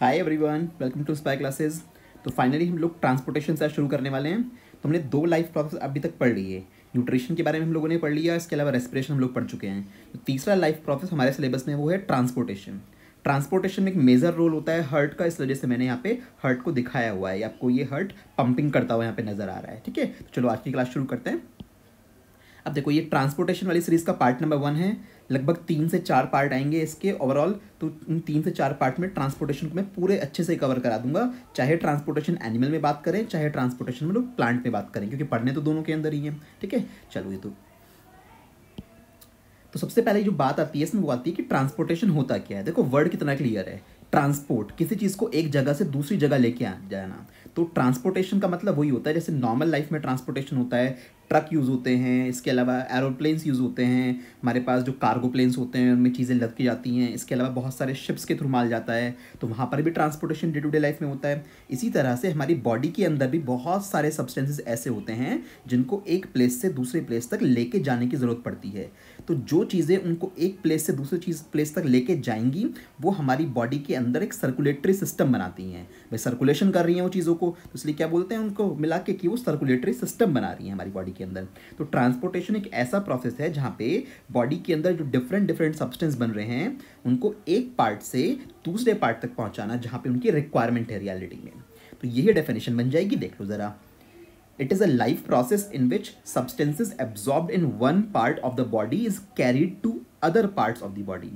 Hi everyone welcome to spy classes तो finally हम लोग ट्रांसपोर्टेशन से शुरू करने वाले हैं। तो हमने दो लाइफ प्रोसेस अभी तक पढ़ ली है। न्यूट्रिशन के बारे में हम लोगों ने पढ़ लिया इसके अलावा रेस्पिरेशन हम लोग पढ़ चुके हैं। तो तीसरा लाइफ प्रोसेस हमारे सिलेबस में वो है ट्रांसपोर्टेशन ट्रांसपोर्टेशन में एक मेजर रोल होता है हर्ट का, इस वजह से मैंने यहाँ पे हर्ट को दिखाया हुआ है। आपको ये हर्ट पंपिंग करता हुआ यहाँ पे नज़र आ रहा है, ठीक है? तो चलो आज की क्लास शुरू करते हैं। अब देखो, ये ट्रांसपोर्टेशन वाली सीरीज़ का पार्ट नंबर वन है। लगभग तीन से चार पार्ट आएँगे इसके ओवरऑल तो इन तीन से चार पार्ट में ट्रांसपोर्टेशन को मैं पूरे अच्छे से कवर करा दूँगा। चाहे ट्रांसपोर्टेशन एनिमल में बात करें, चाहे ट्रांसपोर्टेशन में लोग प्लांट में बात करें, क्योंकि पढ़ने तो दोनों के अंदर ही हैं, ठीक है? चलो ये तो। तो सबसे पहले जो बात आती है इसमें वो आती है कि ट्रांसपोर्टेशन होता क्या है। देखो वर्ड कितना क्लियर है। ट्रांसपोर्ट किसी चीज़ को एक जगह से दूसरी जगह लेके आ जाना। तो ट्रांसपोर्टेशन का मतलब वही होता है, जैसे नॉर्मल लाइफ में ट्रांसपोर्टेशन होता है ट्रक यूज़ होते हैं, इसके अलावा एरोप्लेन्स यूज़ होते हैं, हमारे पास जो कार्गो प्लेन्स होते हैं, उनमें चीज़ें लद की जाती हैं, इसके अलावा बहुत सारे शिप्स के थ्रू माल जाता है तो वहाँ पर भी transportation day to day life में होता है। इसी तरह से हमारी बॉडी के अंदर भी बहुत सारे सब्सटेंसेस ऐसे होते हैं, जिनको एक प्लेस से दूसरे प्लेस तक लेके जाने की ज़रूरत पड़ती है। तो जो चीज़ें उनको एक प्लेस से दूसरे चीज़ प्लेस तक लेके जाएँगी, वो हमारी बॉडी के अंदर एक सर्कुलेटरी सिस्टम बनाती हैं। भाई सर्कुलेशन कर रही हैं वो चीज़ों को तो इसलिए क्या बोलते हैं उनको, मिला के कि वो सर्कुलेटरी सिस्टम बना रही हैं हमारी बॉडी के अंदर। तो ट्रांसपोर्टेशन एक ऐसा प्रोसेस है जहाँ पे बॉडी के अंदर जो डिफरेंट डिफरेंट सब्सटेंस बन रहे हैं, उनको एक पार्ट से दूसरे पार्ट तक पहुँचाना जहाँ पर उनकी रिक्वायरमेंट है रियलिटी में। तो यही डेफिनेशन बन जाएगी, देख लो ज़रा। It is a life process in which substances absorbed in one part of the body is carried to other parts of the body.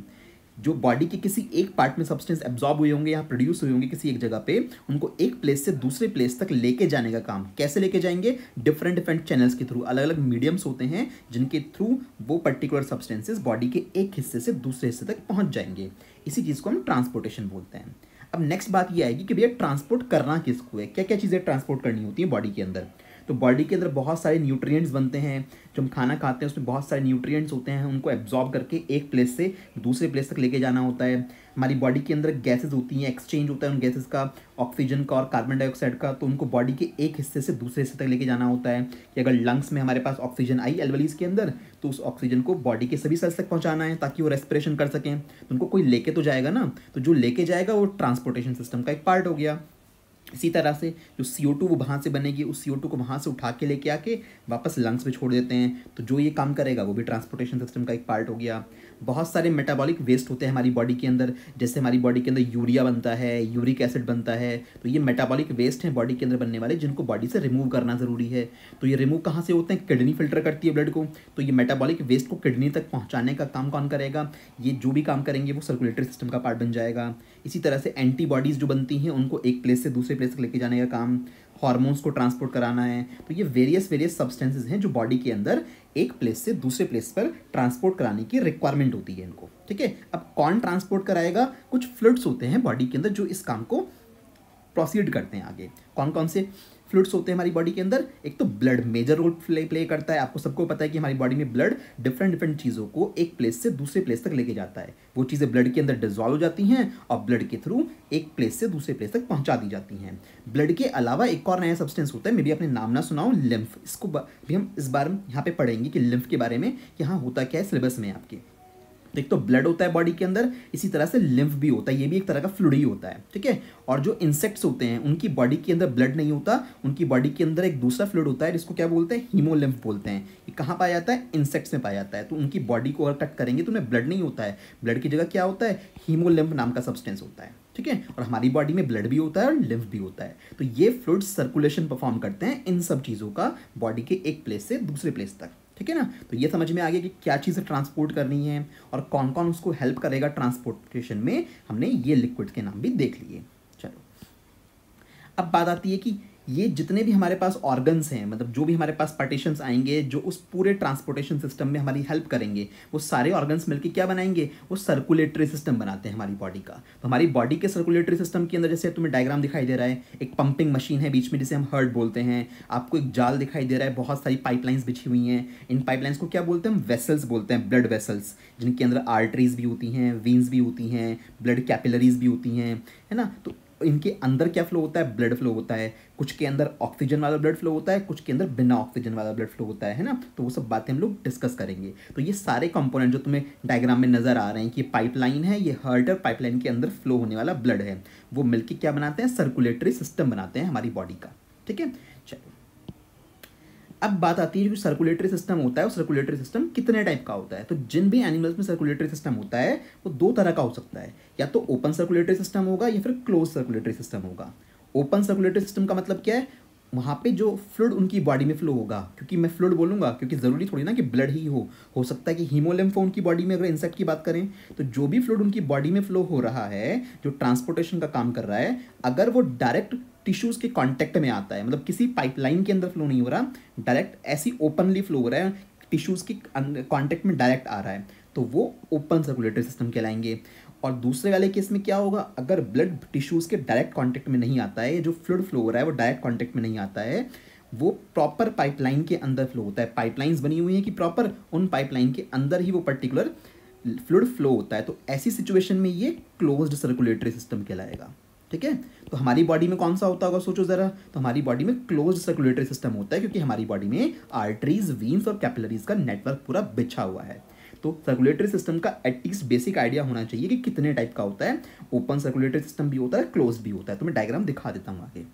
जो बॉडी के किसी एक पार्ट में सब्सटेंस एब्जॉर्ब हुए होंगे या प्रोड्यूस हुए होंगे किसी एक जगह पे, उनको एक प्लेस से दूसरे प्लेस तक लेके जाने का काम कैसे लेके जाएँगे? डिफरेंट डिफरेंट चैनल्स के थ्रू अलग अलग मीडियम्स होते हैं जिनके थ्रू वो पर्टिकुलर सब्सटेंसेस बॉडी के एक हिस्से से दूसरे हिस्से तक पहुँच जाएँगे। इसी चीज़ को हम ट्रांसपोर्टेशन बोलते हैं। अब नेक्स्ट बात ये आएगी कि भैया ट्रांसपोर्ट करना किसको है? क्या क्या चीज़ें ट्रांसपोर्ट करनी होती है बॉडी के अंदर? तो बॉडी के अंदर बहुत सारे न्यूट्रिएंट्स बनते हैं, जो हम खाना खाते हैं, उसमें बहुत सारे न्यूट्रिएंट्स होते हैं, उनको एब्जॉर्ब करके एक प्लेस से दूसरे प्लेस तक लेके जाना होता है। हमारी बॉडी के अंदर गैसेज होती हैं एक्सचेंज होता है उन गैसेज का ऑक्सीजन का और कार्बन डाइऑक्साइड का तो उनको बॉडी के एक हिस्से से दूसरे हिस्से तक लेके जाना होता है। कि अगर लंग्स में हमारे पास ऑक्सीजन आई एलवलीज के अंदर तो उस ऑक्सीजन को बॉडी के सभी सेल्स तक पहुंचाना है, ताकि वो रेस्पिरेशन कर सकें। तो उनको कोई लेके तो जाएगा ना तो जो लेके जाएगा वो ट्रांसपोर्टेशन सिस्टम का एक पार्ट हो गया। इसी तरह से जो सी ओ टू वो वहाँ से बनेगी, उस सी ओ टू को वहाँ से उठा के लेके आके वापस लंग्स में छोड़ देते हैं। तो जो ये काम करेगा, वो भी ट्रांसपोर्टेशन सिस्टम का एक पार्ट हो गया। बहुत सारे मेटाबॉलिक वेस्ट होते हैं हमारी बॉडी के अंदर, जैसे हमारी बॉडी के अंदर यूरिया बनता है, यूरिक एसिड बनता है तो ये मेटाबॉलिक वेस्ट हैं बॉडी के अंदर बनने वाले, जिनको बॉडी से रिमूव करना ज़रूरी है। तो ये रिमूव कहाँ से होते हैं? किडनी फ़िल्टर करती है ब्लड को। तो ये मेटाबॉलिक वेस्ट को किडनी तक पहुँचाने का काम कौन करेगा? ये जो भी काम करेंगे, वो सर्कुलेटरी सिस्टम का पार्ट बन जाएगा। इसी तरह से एंटीबॉडीज़ जो बनती हैं, उनको एक प्लेस से दूसरे प्लेस तक लेके जाने का काम हॉर्मोन्स को ट्रांसपोर्ट कराना है। तो ये वेरियस वेरियस सब्सटेंसेज हैं जो बॉडी के अंदर एक प्लेस से दूसरे प्लेस पर ट्रांसपोर्ट कराने की रिक्वायरमेंट होती है इनको, ठीक है? अब कौन ट्रांसपोर्ट कराएगा? कुछ फ्लड्स होते हैं बॉडी के अंदर जो इस काम को प्रोसीड करते हैं आगे। कौन कौन से? फ्लूड्स होते हैं हमारी बॉडी के अंदर, एक तो blood, major role play play करता है। आपको सबको पता है कि हमारी बॉडी में ब्लड डिफरेंट डिफरेंट चीज़ों को एक प्लेस से दूसरे प्लेस तक लेके जाता है। वो चीज़ें ब्लड के अंदर डिजॉल्व हो जाती हैं और ब्लड के थ्रू एक प्लेस से दूसरे प्लेस तक पहुँचा दी जाती हैं। ब्लड के अलावा एक और नया सब्सटेंस होता है, मे भी अपने नाम ना सुनाओ लिम्फ इसको भी हम इस बार यहाँ पे पढ़ेंगे कि लिम्फ के बारे में यहाँ होता क्या है सिलेबस में आपके। एक तो ब्लड होता है बॉडी के अंदर, इसी तरह से लिम्फ भी होता है, ये भी एक तरह का फ्लूड ही होता है, ठीक है? और जो इंसेक्ट्स होते हैं, उनकी बॉडी के अंदर ब्लड नहीं होता, उनकी बॉडी के अंदर एक दूसरा फ्लूड होता है, जिसको क्या बोलते हैं? हीमोलिम्फ बोलते हैं। ये कहाँ पाया जाता है? इंसेक्ट्स में पाया जाता है। तो उनकी बॉडी को अगर कट करेंगे तो उन्हें ब्लड नहीं होता है। ब्लड की जगह क्या होता है? हीमोलिम्फ नाम का सब्सटेंस होता है, ठीक है? और हमारी बॉडी में ब्लड भी होता है और लिम्फ भी होता है। तो ये फ्लूड सर्कुलेशन परफॉर्म करते हैं इन सब चीज़ों का बॉडी के एक प्लेस से दूसरे प्लेस तक। ठीक है ना? तो ये समझ में आ गया कि क्या चीज़ें ट्रांसपोर्ट करनी है और कौन कौन उसको हेल्प करेगा ट्रांसपोर्टेशन में। हमने ये लिक्विड के नाम भी देख लिए। चलो। अब बात आती है कि ये जितने भी हमारे पास ऑर्गन्स हैं मतलब जो भी हमारे पास पार्टीशंस आएँगे, जो उस पूरे ट्रांसपोर्टेशन सिस्टम में हमारी हेल्प करेंगे, वो सारे ऑर्गन्स मिलकर क्या बनाएँगे? वो सर्कुलेटरी सिस्टम बनाते हैं हमारी बॉडी का। तो हमारी बॉडी के सर्कुलेटरी सिस्टम के अंदर, जैसे तुम्हें डायग्राम दिखाई दे रहा है, एक पंपिंग मशीन है बीच में, जिसे हम हर्ट बोलते हैं। आपको एक जाल दिखाई दे रहा है, बहुत सारी पाइपलाइंस बिछी हुई हैं। इन पाइपलाइंस को क्या बोलते हैं? वेसल्स बोलते हैं ब्लड वेसल्स जिनके अंदर आर्टरीज भी होती हैं वीन्स भी होती हैं ब्लड कैपिलरीज भी होती हैं, है ना? तो इनके अंदर क्या फ्लो होता है? ब्लड फ्लो होता है। कुछ के अंदर ऑक्सीजन वाला ब्लड फ्लो होता है, कुछ के अंदर बिना ऑक्सीजन वाला ब्लड फ्लो होता है है ना? तो वो सब बातें हम लोग डिस्कस करेंगे। तो ये सारे कंपोनेंट जो तुम्हें डायग्राम में नज़र आ रहे हैं कि पाइपलाइन है, ये हर्ट और पाइपलाइन के अंदर फ्लो होने वाला ब्लड है। वो मिलकर क्या बनाते हैं? सर्कुलेटरी सिस्टम बनाते हैं हमारी बॉडी का। ठीक है? अब बात आती है जो सर्कुलेटरी सिस्टम होता है वो सर्कुलेटरी सिस्टम कितने टाइप का होता है? तो जिन भी एनिमल्स में सर्कुलेटरी सिस्टम होता है, वो दो तरह का हो सकता है। या तो ओपन सर्कुलेटरी सिस्टम होगा या फिर क्लोज सर्कुलेटरी सिस्टम होगा। ओपन सर्कुलेटरी सिस्टम का मतलब क्या है? वहाँ पे जो फ्लूड उनकी बॉडी में फ्लो होगा। क्योंकि मैं फ्लूड बोलूँगा, क्योंकि ज़रूरी थोड़ी ना कि ब्लड ही हो। हो सकता है कि हीमोलिम्फ उनकी बॉडी में, अगर इंसेक्ट की बात करें तो जो भी फ्लूड उनकी बॉडी में फ्लो हो रहा है, जो ट्रांसपोर्टेशन का काम कर रहा है, अगर वो डायरेक्ट टिश्यूज़ के कॉन्टेक्ट में आता है। मतलब किसी पाइपलाइन के अंदर फ्लो नहीं हो रहा डायरेक्ट ऐसी ओपनली फ्लो हो रहा है टिश्यूज़ के कॉन्टेक्ट में डायरेक्ट आ रहा है। तो वो ओपन सर्कुलेटरी सिस्टम कहलाएँगे। और दूसरे वाले केस में क्या होगा? अगर ब्लड टिश्यूज़ के डायरेक्ट कांटेक्ट में नहीं आता है, जो फ्लूड फ्लो हो रहा है, वो डायरेक्ट कांटेक्ट में नहीं आता है, वो प्रॉपर पाइपलाइन के अंदर फ्लो होता है। पाइपलाइंस बनी हुई हैं कि प्रॉपर उन पाइपलाइन के अंदर ही वो पर्टिकुलर फ्लूड फ्लो होता है। तो ऐसी सिचुएशन में ये क्लोज्ड सर्कुलेटरी सिस्टम कहलाएगा। ठीक है? तो हमारी बॉडी में कौन सा होता होगा सोचो ज़रा। तो हमारी बॉडी में क्लोज सर्कुलेटरी सिस्टम होता है क्योंकि हमारी बॉडी में आर्टरीज वीन्स और कैपिलरीज का नेटवर्क पूरा बिछा हुआ है। तो सर्कुलेटरी सिस्टम का एटलीस्ट बेसिक आइडिया होना चाहिए कि कितने टाइप का होता है। ओपन सर्कुलेटरी सिस्टम भी होता है क्लोज भी होता है। तो मैं डायग्राम दिखा देता हूँ आगे।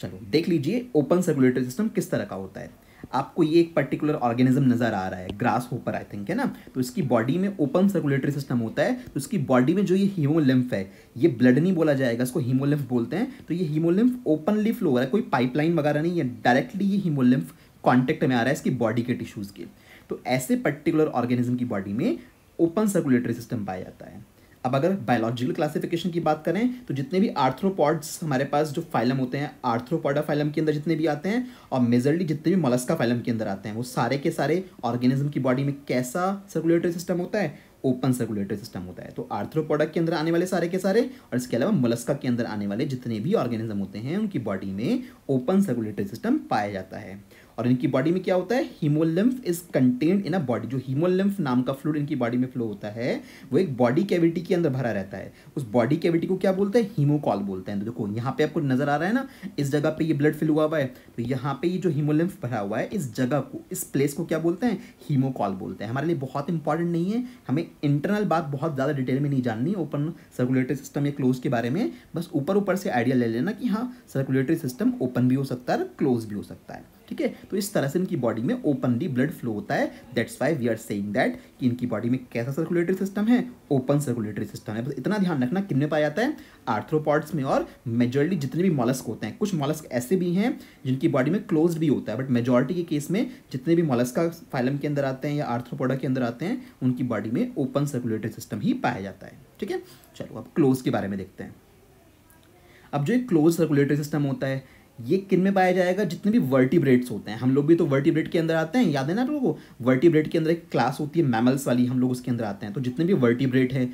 चलो, देख लीजिए ओपन सर्कुलेटरी सिस्टम किस तरह का होता है। आपको ये एक पर्टिकुलर ऑर्गेनिज्म नज़र आ रहा है ग्रास होपर आई थिंक है ना? तो इसकी बॉडी में ओपन सर्कुलेटरी सिस्टम होता है तो इसकी बॉडी में जो ये हीमोलिम्फ है, ये ब्लड नहीं बोला जाएगा, इसको हीमोलिम्फ बोलते हैं तो ये हीमोलिम्फ ओपनली फ्लो हो रहा है, कोई पाइपलाइन वगैरह नहीं है डायरेक्टली ये हीमोलिम्फ कॉन्टेक्ट में आ रहा है इसकी बॉडी के टिश्यूज़ के। तो ऐसे पर्टिकुलर ऑर्गेनिज्म की बॉडी में ओपन सर्कुलेटरी सिस्टम पाया जाता है। अब अगर बायोलॉजिकल क्लासिफिकेशन की बात करें तो जितने भी आर्थ्रोपॉड्स हमारे पास जो फाइलम होते हैं आर्थ्रोपॉडा फाइलम के अंदर जितने भी आते हैं, और मेजरली जितने भी मोलस्का फाइलम के अंदर आते हैं, वो सारे के सारे ऑर्गेनिज्म की बॉडी में कैसा सर्कुलेटरी सिस्टम होता है? ओपन सर्कुलेटरी सिस्टम होता है। तो आर्थ्रोपोडा के अंदर आने वाले सारे के सारे, और इसके अलावा मोलस्का के अंदर आने वाले जितने भी ऑर्गेनिज्म होते हैं, उनकी बॉडी में ओपन सर्कुलेटरी सिस्टम पाया जाता है। और इनकी बॉडी में क्या होता है? Hemolymph is contained in a body जो हीमोलिम्फ नाम का फ्लूड इनकी बॉडी में फ्लो होता है, वो एक बॉडी कैविटी के अंदर भरा रहता है। उस बॉडी कैविटी को क्या बोलते हैं? हीमोकॉल बोलते हैं। तो देखो, यहाँ पे आपको नज़र आ रहा है ना, इस जगह पे ये ब्लड फिल हुआ हुआ है तो यहाँ पे ये जो हीमोलिम्फ भरा हुआ है, इस जगह को, इस प्लेस को क्या बोलते हैं? हीमोकॉल बोलते हैं। हमारे लिए बहुत इंपॉर्टेंट नहीं है, हमें इंटरनल बात बहुत ज़्यादा डिटेल में नहीं जाननी ओपन सर्कुलेटरी सिस्टम या क्लोज के बारे में। बस ऊपर ऊपर से आइडिया ले लेना कि हाँ सर्कुलेटरी सिस्टम ओपन भी हो सकता है क्लोज भी हो सकता है। ठीक है? तो इस तरह से इनकी बॉडी में ओपनली ब्लड फ्लो होता है। That's why we are saying that कि इनकी बॉडी में कैसा सर्कुलेटरी सिस्टम है? ओपन सर्कुलेटरी सिस्टम है। बस इतना ध्यान रखना किन में पाया जाता है? आर्थ्रोपॉड्स में और मेजॉरिटी जितने भी मॉलस्क होते हैं। कुछ मॉलस्क ऐसे भी हैं जिनकी बॉडी में क्लोज भी होता है। बट मेजोरिटी के केस में जितने भी मॉलस्क फाइलम के अंदर आते हैं या आर्थ्रोपोडा के अंदर आते हैं, उनकी बॉडी में ओपन सर्कुलेटरी सिस्टम ही पाया जाता है। ठीक है? चलो अब क्लोज के बारे में देखते हैं। अब जो एक क्लोज सर्कुलेटरी सिस्टम होता है ये किन में पाया जाएगा? जितने भी वर्टिब्रेट्स होते हैं। हम लोग भी तो वर्टिब्रेट के अंदर आते हैं। याद है ना आप लोगों को? वर्टिब्रेट के अंदर एक क्लास होती है मैमल्स वाली, हम लोग उसके अंदर आते हैं। तो जितने भी वर्टिब्रेट हैं,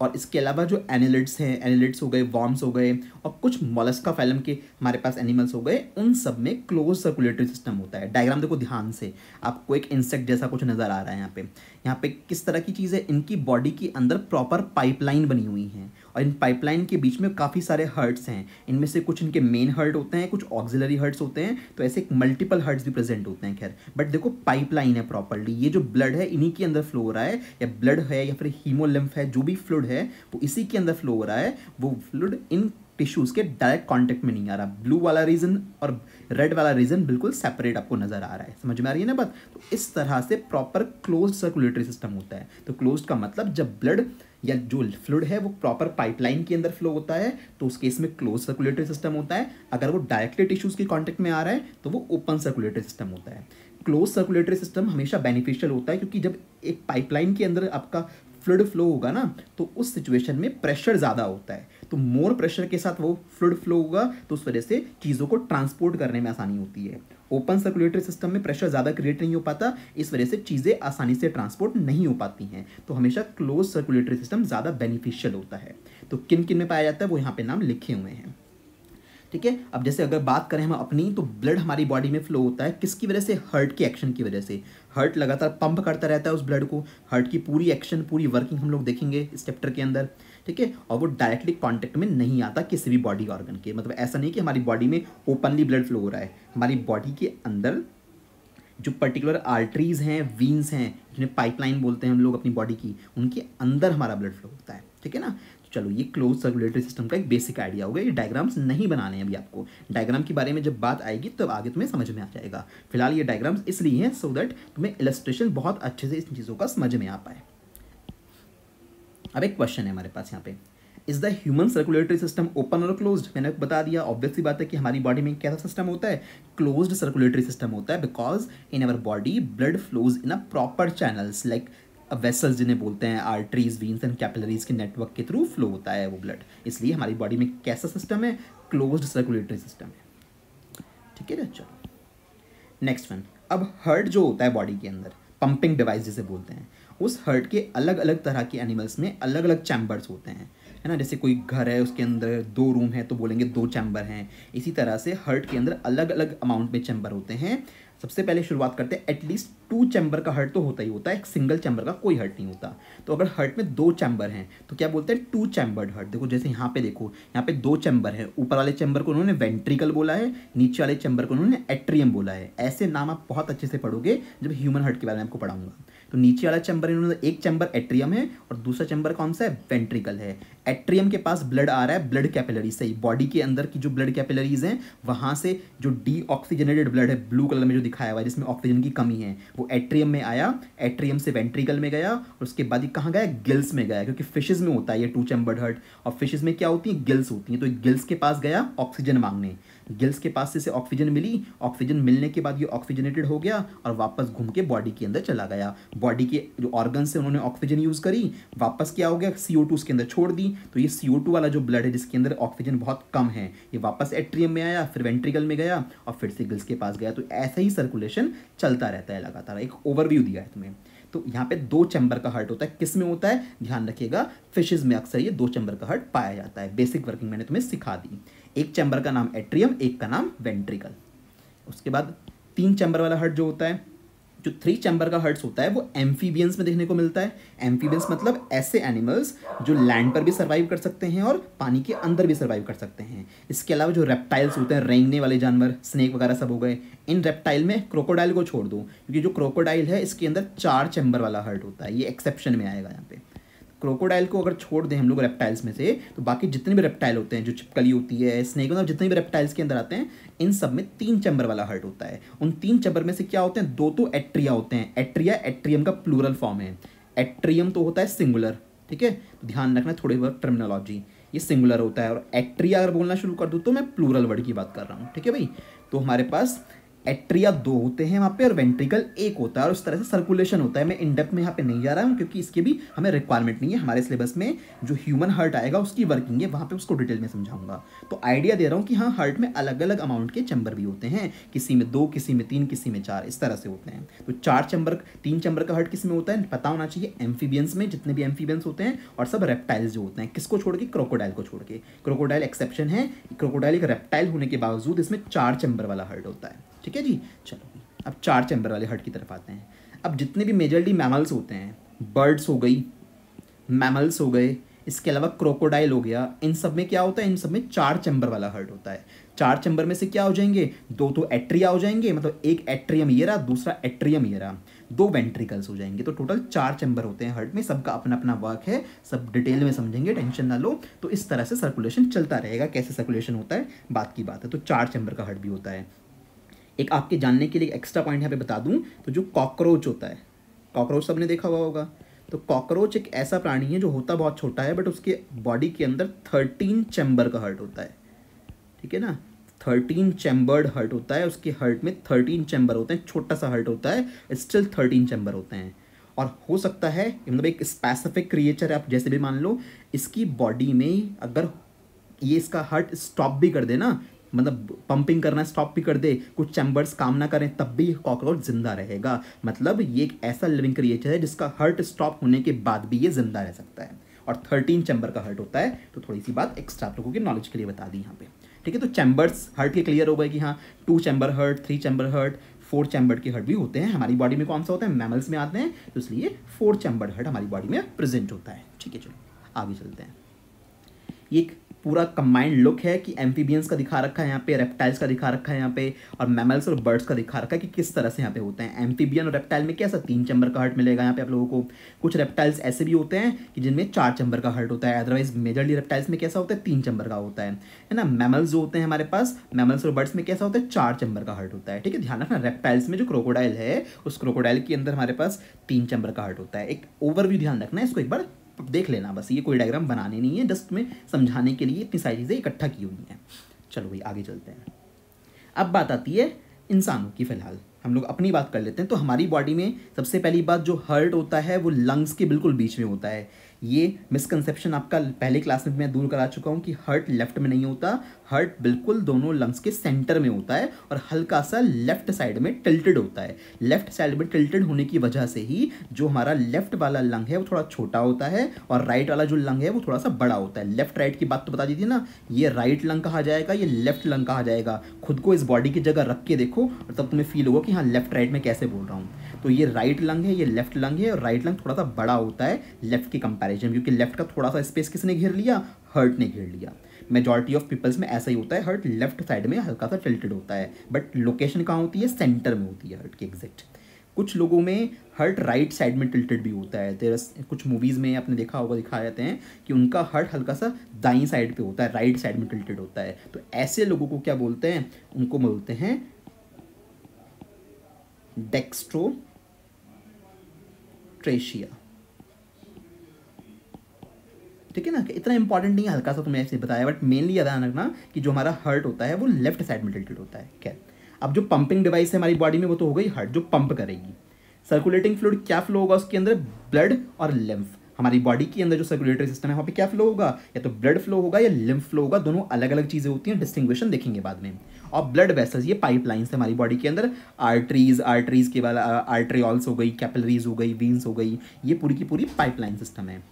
और इसके अलावा जो एनिलिड्स हैं एनिलिड्स हो गए वॉर्म्स हो गए, और कुछ मोलस्का फैलम के हमारे पास एनिमल्स हो गए, उन सब में क्लोज सर्कुलेटरी सिस्टम होता है। डायग्राम देखो ध्यान से। आपको एक इंसेक्ट जैसा कुछ नज़र आ रहा है यहाँ पे। यहाँ पे किस तरह की चीज़ है? इनकी बॉडी के अंदर प्रॉपर पाइपलाइन बनी हुई हैं। और इन पाइपलाइन के बीच में काफ़ी सारे हर्ट्स हैं। इनमें से कुछ इनके मेन हर्ट होते हैं, कुछ ऑक्सिलरी हर्ट्स होते हैं तो ऐसे एक मल्टीपल हर्ट्स भी प्रेजेंट होते हैं, खैर। बट देखो पाइपलाइन है प्रॉपरली ये जो ब्लड है, इन्हीं के अंदर फ्लो हो रहा है। या ब्लड है, या फिर हीमोलिम्फ है, जो भी फ्लूड है, वो इसी के अंदर फ्लो हो रहा है। वो फ्लूड इन टिश्यूज़ के डायरेक्ट कांटेक्ट में नहीं आ रहा। ब्लू वाला रीजन और रेड वाला रीजन बिल्कुल सेपरेट आपको नज़र आ रहा है। समझ में आ रही है ना बात? तो इस तरह से प्रॉपर क्लोज सर्कुलेटरी सिस्टम होता है। तो क्लोज का मतलब जब ब्लड या जो फ्लूड है वो प्रॉपर पाइपलाइन के अंदर फ्लो होता है तो उस केस में क्लोज सर्कुलेटरी सिस्टम होता है। अगर वो डायरेक्टली टिश्यूज के कॉन्टेक्ट में आ रहा है तो वो ओपन सर्कुलेटरी सिस्टम होता है। क्लोज सर्कुलेटरी सिस्टम हमेशा बेनिफिशियल होता है, क्योंकि जब एक पाइपलाइन के अंदर आपका फ्लूड फ्लो होगा ना तो उस सिचुएशन में प्रेशर ज़्यादा होता है। तो मोर प्रेशर के साथ वो फ्लूड फ्लो होगा तो उस वजह से चीज़ों को ट्रांसपोर्ट करने में आसानी होती है। ओपन सर्कुलेटरी सिस्टम में प्रेशर ज़्यादा क्रिएट नहीं हो पाता, इस वजह से चीज़ें आसानी से ट्रांसपोर्ट नहीं हो पाती हैं। तो हमेशा क्लोज सर्कुलेटरी सिस्टम ज़्यादा बेनिफिशियल होता है। तो किन किन में पाया जाता है, वो यहाँ पे नाम लिखे हुए हैं। ठीक है, अब जैसे अगर बात करें हम अपनी तो ब्लड हमारी बॉडी में फ्लो होता है। किसकी वजह से? हर्ट के एक्शन की वजह से। हर्ट लगातार पंप करता रहता है उस ब्लड को। हर्ट की पूरी एक्शन, पूरी वर्किंग हम लोग देखेंगे इस चैप्टर के अंदर। ठीक है? और वो डायरेक्टली कॉन्टेक्ट में नहीं आता किसी भी बॉडी ऑर्गन के। मतलब ऐसा नहीं कि हमारी बॉडी में ओपनली ब्लड फ्लो हो रहा है। हमारी बॉडी के अंदर जो पर्टिकुलर आर्टरीज हैं वीन्स हैं, जिन्हें पाइपलाइन बोलते हैं हम लोग अपनी बॉडी की, उनके अंदर हमारा ब्लड फ्लो होता है। ठीक है ना? तो चलो, ये क्लोज सर्कुलेटरी सिस्टम का एक बेसिक आइडिया होगा ये डायग्राम्स नहीं बनाने हैं अभी आपको। डायग्राम के बारे में जब बात आएगी, तब तो आगे तुम्हें समझ में आ जाएगा। फ़िलहाल ये डायग्राम्स इसलिए हैं सो दैट तुम्हें इलस्ट्रेशन बहुत अच्छे से इन चीज़ों का समझ में आ पाए। अब एक क्वेश्चन है हमारे पास यहाँ पे। Is the human circulatory system open और क्लोज मैंने बता दिया ऑब्वियसली बात है कि हमारी बॉडी में कैसा सिस्टम होता है? क्लोज्ड सर्कुलेटरी सिस्टम होता है because in our body blood flows in a proper channels like vessels जिन्हें बोलते हैं आर्टरीज वीन्स एंड कैपिलरीज के नेटवर्क के थ्रू फ्लो होता है वो ब्लड इसलिए हमारी बॉडी में कैसा सिस्टम है? क्लोज्ड सर्कुलेटरी सिस्टम है। ठीक है चलो। नेक्स्ट वन अब हर्ट जो होता है बॉडी के अंदर पंपिंग डिवाइस जिसे बोलते हैं उस हर्ट के अलग अलग तरह के एनिमल्स में अलग अलग चैम्बर्स होते हैं, है ना? जैसे कोई घर है, उसके अंदर दो रूम है तो बोलेंगे दो चैम्बर हैं। इसी तरह से हर्ट के अंदर अलग अलग अमाउंट में चैम्बर होते हैं। सबसे पहले शुरुआत करते हैं एटलीस्ट टू चैम्बर का हर्ट तो होता ही होता है, एक सिंगल चैम्बर का कोई हर्ट नहीं होता। तो अगर हर्ट में दो चैम्बर हैं तो क्या बोलते हैं? Two chambered heart. देखो, जैसे यहाँ पे देखो, यहाँ पे दो चैम्बर है। ऊपर वाले चैम्बर को उन्होंने वेंट्रिकल बोला है, नीचे वाले चैम्बर को उन्होंने एट्रियम बोला है। ऐसे नाम आप बहुत अच्छे से पढ़ोगे जब ह्यूमन हर्ट के बारे में आपको पढ़ाऊँगा। तो नीचे वाला चैम्बर इन्होंने एक चैम्बर एट्रियम है और दूसरा चैम्बर कौन सा है? वेंट्रिकल है। एट्रियम के पास ब्लड आ रहा है ब्लड कैपिलरी से बॉडी के अंदर की जो ब्लड कैपिलरीज हैं, वहाँ से जो डी ऑक्सीजनेटेड ब्लड है ब्लू कलर में जो दिखाया हुआ है, जिसमें ऑक्सीजन की कमी है, वो एट्रियम में आया एट्रियम से वेंट्रिकल में गया और उसके बाद ये कहाँ गया? गिल्स में गया, क्योंकि फिशेज में होता है ये टू चैम्बर्ड हर्ट और फिशेज में क्या होती है? गिल्स होती हैं। तो गिल्स के पास गया ऑक्सीजन मांगने। गिल्स के पास से इसे ऑक्सीजन मिली। ऑक्सीजन मिलने के बाद ये ऑक्सीजनेटेड हो गया और वापस घूम के बॉडी के अंदर चला गया। बॉडी के जो ऑर्गन से उन्होंने ऑक्सीजन यूज़ करी। वापस क्या हो गया? सी ओ टू उसके अंदर छोड़ दी। तो ये सी ओ टू वाला जो ब्लड है, जिसके अंदर ऑक्सीजन बहुत कम है, ये वापस एट्रियम में आया, फिर वेंट्रिकल में गया और फिर से गिल्स के पास गया। तो ऐसा ही सर्कुलेशन चलता रहता है लगातार। एक ओवरव्यू दिया है तुम्हें। तो यहाँ पे दो चैम्बर का हार्ट होता है। किसमें होता है? ध्यान रखिएगा फिशेज में अक्सर ये दो चैम्बर का हार्ट पाया जाता है। बेसिक वर्किंग मैंने तुम्हें सिखा दी। एक चैम्बर का नाम एट्रियम, एक का नाम वेंट्रिकल। उसके बाद तीन चैम्बर वाला हर्ट जो होता है, जो थ्री चैम्बर का हर्ट्स होता है, वो एम्फीबियंस में देखने को मिलता है। एम्फीबियंस मतलब ऐसे एनिमल्स जो लैंड पर भी सर्वाइव कर सकते हैं और पानी के अंदर भी सर्वाइव कर सकते हैं। इसके अलावा जो रेप्टाइल्स होते हैं, रेंगने वाले जानवर स्नेक वगैरह सब हो गए, इन रेप्टाइल में क्रोकोडाइल को छोड़ दो, क्योंकि जो क्रोकोडाइल है, इसके अंदर चार चैम्बर वाला हर्ट होता है। ये एक्सेप्शन में आएगा यहाँ पे। क्रोकोडाइल को अगर छोड़ दें हम लोग रेप्टाइल्स में से तो बाकी जितने भी रेप्टाइल होते हैं, जो चिपकली होती है स्नेक मतलब जितने भी रेप्टाइल्स के अंदर आते हैं, इन सब में तीन चैम्बर वाला हर्ट होता है। उन तीन चैम्बर में से क्या होते हैं? दो तो एट्रिया होते हैं। एट्रिया एट्रियम का प्लूरल फॉर्म है। एट्रियम तो होता है सिंगुलर ठीक है? तो ध्यान रखना थोड़ी बहुत टर्मिनोलॉजी ये सिंगुलर होता है और एट्रिया अगर बोलना शुरू कर दूँ तो मैं प्लूरल वर्ड की बात कर रहा हूँ, ठीक है भाई? तो हमारे पास एट्रिया दो होते हैं वहाँ पे और वेंट्रिकल एक होता है और उस तरह से सर्कुलेशन होता है। मैं इन डेप्थ में यहाँ पे नहीं जा रहा हूँ क्योंकि इसके भी हमें रिक्वायरमेंट नहीं है। हमारे सिलेबस में जो ह्यूमन हार्ट आएगा, उसकी वर्किंग है, वहाँ पे उसको डिटेल में समझाऊँगा। तो आइडिया दे रहा हूँ कि हाँ हार्ट में अलग अलग अमाउंट के चैम्बर भी होते हैं। किसी में दो, किसी में तीन, किसी में चार, इस तरह से होते हैं। तो चार चैम्बर तीन चैम्बर का हार्ट किसमें होता है? पता होना चाहिए एम्फीबियंस में, जितने भी एम्फीबियंस होते हैं और सब रेप्टाइल्स जो होते हैं। किसको छोड़ के? क्रोकोडाइल को छोड़ के। क्रोकोडाइल एक्सेप्शन है। क्रोकोडाइल एक रेप्टाइल होने के बावजूद इसमें चार चैम्बर वाला हार्ट होता है। ठीक है जी? चलो अब चार चैम्बर वाले हर्ट की तरफ़ आते हैं। अब जितने भी मेजरली मैमल्स होते हैं, बर्ड्स हो गई, मैमल्स हो गए, इसके अलावा क्रोकोडाइल हो गया, इन सब में क्या होता है? इन सब में चार चैम्बर वाला हर्ट होता है। चार चैम्बर में से क्या हो जाएँगे? दो तो एट्रिया हो जाएँगे मतलब एक एट्रियम ये रहा, दूसरा एट्रियम ये रहा। दो वेंट्रिकल्स हो जाएँगे। तो टोटल चार चैम्बर होते हैं हर्ट में। सबका अपना अपना वर्क है, सब डिटेल में समझेंगे, टेंशन ना लो। तो इस तरह से सर्कुलेशन चलता रहेगा। कैसे सर्कुलेशन होता है? बात की बात है। तो चार चैम्बर का हर्ट भी होता है। एक आपके जानने के लिए एक्स्ट्रा पॉइंट यहाँ पे बता दूँ तो जो कॉकरोच होता है कॉकरोच सबने देखा हुआ होगा। तो कॉकरोच एक ऐसा प्राणी है जो होता बहुत छोटा है बट उसके बॉडी के अंदर थर्टीन चैम्बर का हर्ट होता है। ठीक है ना? थर्टीन चैम्बर्ड हर्ट होता है, उसके हर्ट में थर्टीन चैम्बर होते हैं, छोटा सा हर्ट होता है स्टिल थर्टीन चैम्बर होते हैं। और हो सकता है मतलब एक स्पेसिफिक क्रिएचर है, आप जैसे भी मान लो, इसकी बॉडी में अगर ये इसका हर्ट स्टॉप भी कर दे ना मतलब पंपिंग करना स्टॉप भी कर दे, कुछ चैम्बर्स काम ना करें, तब भी कॉकरोच ज़िंदा रहेगा। मतलब ये एक ऐसा लिविंग क्रिएचर है जिसका हर्ट स्टॉप होने के बाद भी ये ज़िंदा रह सकता है। और थर्टीन चैम्बर का हर्ट होता है तो थोड़ी सी बात एक्स्ट्रा आप लोगों के नॉलेज के लिए बता दी यहाँ पे। ठीक है तो चैम्बर्स हर्ट के क्लियर हो गए कि हाँ two chamber heart three chamber heart four chamber के हर्ट भी होते हैं। हमारी बॉडी में कौन सा होता है? मैमल्स में आते हैं तो इसलिए फोर चैम्बर हर्ट हमारी बॉडी में प्रेजेंट होता है। ठीक है, चलो, आगे चलते हैं। ये एक पूरा कंबाइंड लुक है कि एम्फीबियंस का दिखा रखा है यहाँ पे रेप्टाइल्स का दिखा रखा है यहाँ पे, और मेमल्स और बर्ड्स का दिखा रखा है कि किस तरह से यहाँ पे होते हैं। एम्फीबियन और रेप्टाइल में कैसा तीन चंबर का हर्ट मिलेगा? यहाँ पे आप लोगों को कुछ रेप्टाइल्स ऐसे भी होते हैं कि जिनमें चार चंबर का हर्ट होता है। अदरवाइज़ मेजरली रेप्टाइल्स में कैसा होता है? तीन चंबर का होता है। है ना? मेमल्स जो होते हैं हमारे पास मेमल्स और बर्ड्स में कैसा होता है? चार चंबर का हर्ट होता है। ठीक है? ध्यान रखना रेप्टाइल्स में जो क्रोकोडाइल है, उस क्रोकोडाइल के अंदर हमारे पास तीन चंबर का हर्ट होता है। एक ओवरव्यू ध्यान रखना है इसको एक बार देख लेना, बस ये कोई डायग्राम बनाने नहीं है जस्ट में समझाने के लिए इतनी सारी चीज़ें इकट्ठा की हुई हैं। चलो भाई, आगे चलते हैं। अब बात आती है इंसानों की फ़िलहाल। हम लोग अपनी बात कर लेते हैं तो हमारी बॉडी में सबसे पहली बात जो हर्ट होता है, वो लंग्स के बिल्कुल बीच में होता है। ये मिसकंसेप्शन आपका पहले क्लास में मैं दूर करा चुका हूँ कि हर्ट लेफ़्ट में नहीं होता। हर्ट बिल्कुल दोनों लंग्स के सेंटर में होता है और हल्का सा लेफ़्ट साइड में टिल्टेड होता है। लेफ़्ट साइड में टिल्टेड होने की वजह से ही जो हमारा लेफ़्ट वाला लंग है, वो थोड़ा छोटा होता है और राइट वाला जो लंग है, वो थोड़ा सा बड़ा होता है। लेफ़्ट राइट की बात तो बता दी थी ना, ये राइट लंग कहा जाएगा, ये लेफ़्ट लंग कहा जाएगा? खुद को इस बॉडी की जगह रख के देखो और तब तुम्हें फील होगा कि हाँ लेफ़्ट राइट में कैसे बोल रहा हूँ। तो ये राइट लंग है, ये लेफ़्ट लंग है और राइट लंग थोड़ा सा बड़ा होता है लेफ़्ट के कंपैरिजन क्योंकि लेफ़्ट का थोड़ा सा स्पेस किसने घेर लिया? हर्ट ने घेर लिया। मेजॉरिटी ऑफ़ पीपल्स में ऐसा ही होता है हर्ट लेफ़्ट साइड में हल्का सा टिल्टेड होता है बट लोकेशन कहाँ होती है? सेंटर में होती है हर्ट की एग्जैक्ट कुछ लोगों में हर्ट राइट साइड में टिल्टेड भी होता है। तेरस कुछ मूवीज़ में आपने देखा होगा दिखाए जाते हैं कि उनका हर्ट हल्का सा दाई साइड पे होता है राइट साइड में टिल्टेड होता है। तो ऐसे लोगों को क्या बोलते हैं? उनको बोलते हैं डेक्स्ट्रो ट्रेशिया ठीक है ना? इतना इंपॉर्टेंट नहीं है, हल्का सा तुम्हें ऐसे बताया बट मेनली याद रखना कि जो हमारा हर्ट होता है, वो लेफ़्ट साइड में टिल्टेड होता है क्या अब जो पंपिंग डिवाइस है हमारी बॉडी में, वो तो हो गई हर्ट जो पंप करेगी। सर्कुलेटिंग फ्लूड क्या फ्लो होगा उसके अंदर? ब्लड और लिम्फ हमारी बॉडी के अंदर जो सर्कुलेटरी सिस्टम है, वहाँ पे क्या फ्लो होगा? या तो ब्लड फ्लो होगा या लिम्फ फ्लो होगा, दोनों अलग अलग चीज़ें होती हैं डिस्टिंग्विशन देखेंगे बाद में। और ब्लड वेसल्स ये पाइपलाइंस है हमारी बॉडी के अंदर। आर्टरीज आर्टरीज के बाद आर्ट्रियल्स हो गई कैपिलरीज हो गई वीन्स हो गई, ये पूरी की पूरी पाइपलाइन सिस्टम है।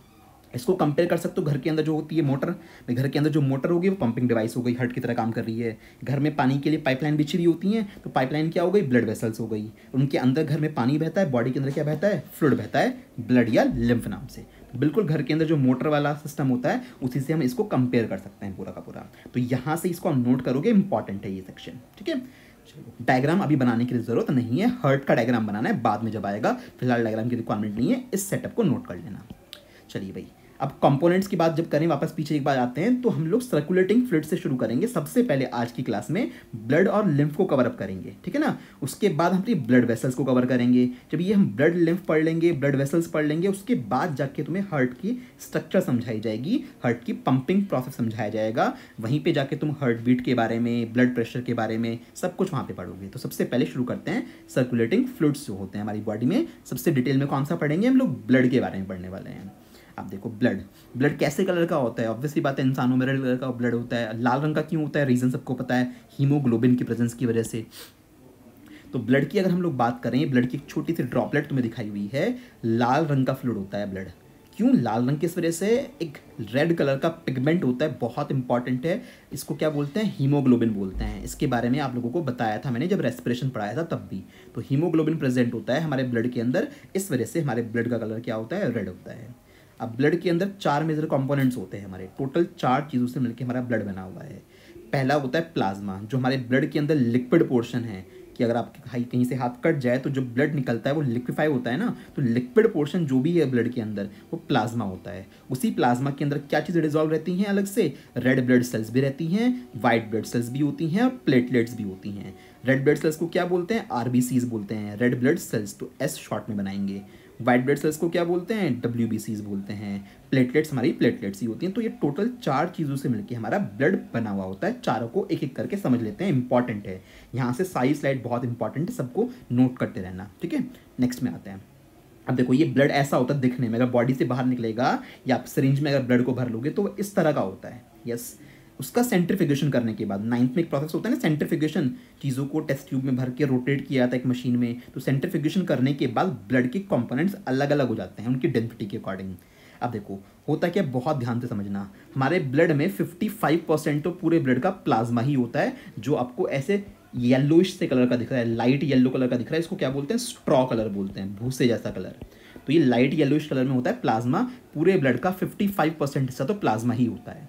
इसको कंपेयर कर सकते हो, घर के अंदर जो होती है मोटर घर के अंदर जो मोटर होगी, वो पंपिंग डिवाइस हो गई हर्ट की तरह काम कर रही है। घर में पानी के लिए पाइपलाइन बिछी हुई होती हैं तो पाइपलाइन क्या हो गई? ब्लड वेसल्स हो गई। उनके अंदर घर में पानी बहता है बॉडी के अंदर क्या बहता है? फ्लूड बहता है ब्लड या लिम्फ नाम से। बिल्कुल घर के अंदर जो मोटर वाला सिस्टम होता है उसी से हम इसको कंपेयर कर सकते हैं पूरा का पूरा। तो यहाँ से इसको हम नोट करोगे इंपॉर्टेंट है ये सेक्शन ठीक है? डायग्राम अभी बनाने की ज़रूरत नहीं है। हर्ट का डायग्राम बनाना है बाद में जब आएगा फ़िलहाल डायग्राम की रिक्वायरमेंट नहीं है इस सेटअप को नोट कर लेना। चलिए भाई अब कंपोनेंट्स की बात जब करें, वापस पीछे एक बार आते हैं तो हम लोग सर्कुलेटिंग फ्लूड से शुरू करेंगे। सबसे पहले आज की क्लास में ब्लड और लिम्फ को कवर अप करेंगे, ठीक है ना? उसके बाद हम अपनी ब्लड वेसल्स को कवर करेंगे। जब ये हम ब्लड लिम्फ पढ़ लेंगे ब्लड वेसल्स पढ़ लेंगे, उसके बाद जाके तुम्हें हार्ट की स्ट्रक्चर समझाई जाएगी। हार्ट की पंपिंग प्रोसेस समझाया जाएगा। वहीं पर जाके तुम हार्ट बीट के बारे में ब्लड प्रेशर के बारे में सब कुछ वहाँ पर पढ़ोगे। तो सबसे पहले शुरू करते हैं सर्कुलेटिंग फ्लूड्स जो होते हैं हमारी बॉडी में। सबसे डिटेल में कौन सा पढ़ेंगे? हम लोग ब्लड के बारे में पढ़ने वाले हैं। आप देखो ब्लड ब्लड कैसे कलर का होता है? ऑब्वियसली बात है इंसानों में रेड कलर का ब्लड होता है। लाल रंग का क्यों होता है? रीज़न सबको पता है। हीमोग्लोबिन की प्रेजेंस की वजह से। तो ब्लड की अगर हम लोग बात करें ब्लड की एक छोटी सी ड्रॉपलेट तुम्हें दिखाई हुई है। लाल रंग का फ्लूड होता है ब्लड क्यों? लाल रंग किस वजह से? एक रेड कलर का पिगमेंट होता है। बहुत इंपॉर्टेंट है। इसको क्या बोलते हैं? हीमोग्लोबिन बोलते हैं। इसके बारे में आप लोगों को बताया था मैंने जब रेस्पिरेशन पढ़ाया था तब भी। तो हीमोग्लोबिन प्रेजेंट होता है हमारे ब्लड के अंदर। इस वजह से हमारे ब्लड का कलर क्या होता है? रेड होता है। अब ब्लड के अंदर चार मेजर कंपोनेंट्स होते हैं हमारे। टोटल चार चीज़ों से मिलकर हमारा ब्लड बना हुआ है। पहला होता है प्लाज्मा जो हमारे ब्लड के अंदर लिक्विड पोर्शन है, कि अगर आपके कहीं से हाथ कट जाए तो जो ब्लड निकलता है, वो लिक्विफाई होता है ना तो लिक्विड पोर्शन जो भी है ब्लड के अंदर, वो प्लाज्मा होता है। उसी प्लाज्मा के अंदर क्या चीज़ें डिजॉल्व रहती हैं अलग से? रेड ब्लड सेल्स भी रहती हैं वाइट ब्लड सेल्स भी होती हैं, और प्लेटलेट्स भी होती हैं। रेड ब्लड सेल्स को क्या बोलते हैं? आर बोलते हैं। रेड ब्लड सेल्स तो एस शॉर्ट में बनाएँगे। वाइट ब्लड सेल्स को क्या बोलते हैं? डब्ल्यू बोलते हैं। प्लेटलेट्स हमारी प्लेटलेट्स ही होती हैं। तो ये टोटल चार चीज़ों से मिलकर हमारा ब्लड बना हुआ होता है। चारों को एक एक करके समझ लेते हैं। इंपॉर्टेंट है। यहाँ से सारी स्लाइड बहुत इंपॉर्टेंट है। सबको नोट करते रहना। ठीक है? नेक्स्ट में आते हैं। अब देखो, ये ब्लड ऐसा होता है दिखने में। अगर बॉडी से बाहर निकलेगा या आप सरिंज में अगर ब्लड को भर लोगे तो इस तरह का होता है। यस उसका सेंट्रिफिकेशन करने के बाद नाइन्थ में एक प्रोसेस होता है ना सेंट्रिफिकेशन चीज़ों को टेस्ट ट्यूब में भर के रोटेट किया जाता है एक मशीन में तो सेंट्रिफिकेशन करने के बाद ब्लड के कंपोनेंट्स अलग अलग हो जाते हैं, उनकी डेंसिटी के अकॉर्डिंग अब देखो, होता क्या बहुत ध्यान से समझना। हमारे ब्लड में 55 परसेंट तो पूरे ब्लड का प्लाज्मा ही होता है, जो आपको ऐसे येल्लोइश से कलर का दिख रहा है लाइट येल्लो कलर का दिख रहा है, इसको क्या बोलते हैं? स्ट्रॉ कलर बोलते हैं, भूसे जैसा कलर तो ये लाइट येलोइश कलर में होता है प्लाज्मा पूरे ब्लड का 55 परसेंट हिस्सा तो प्लाज्मा ही होता है।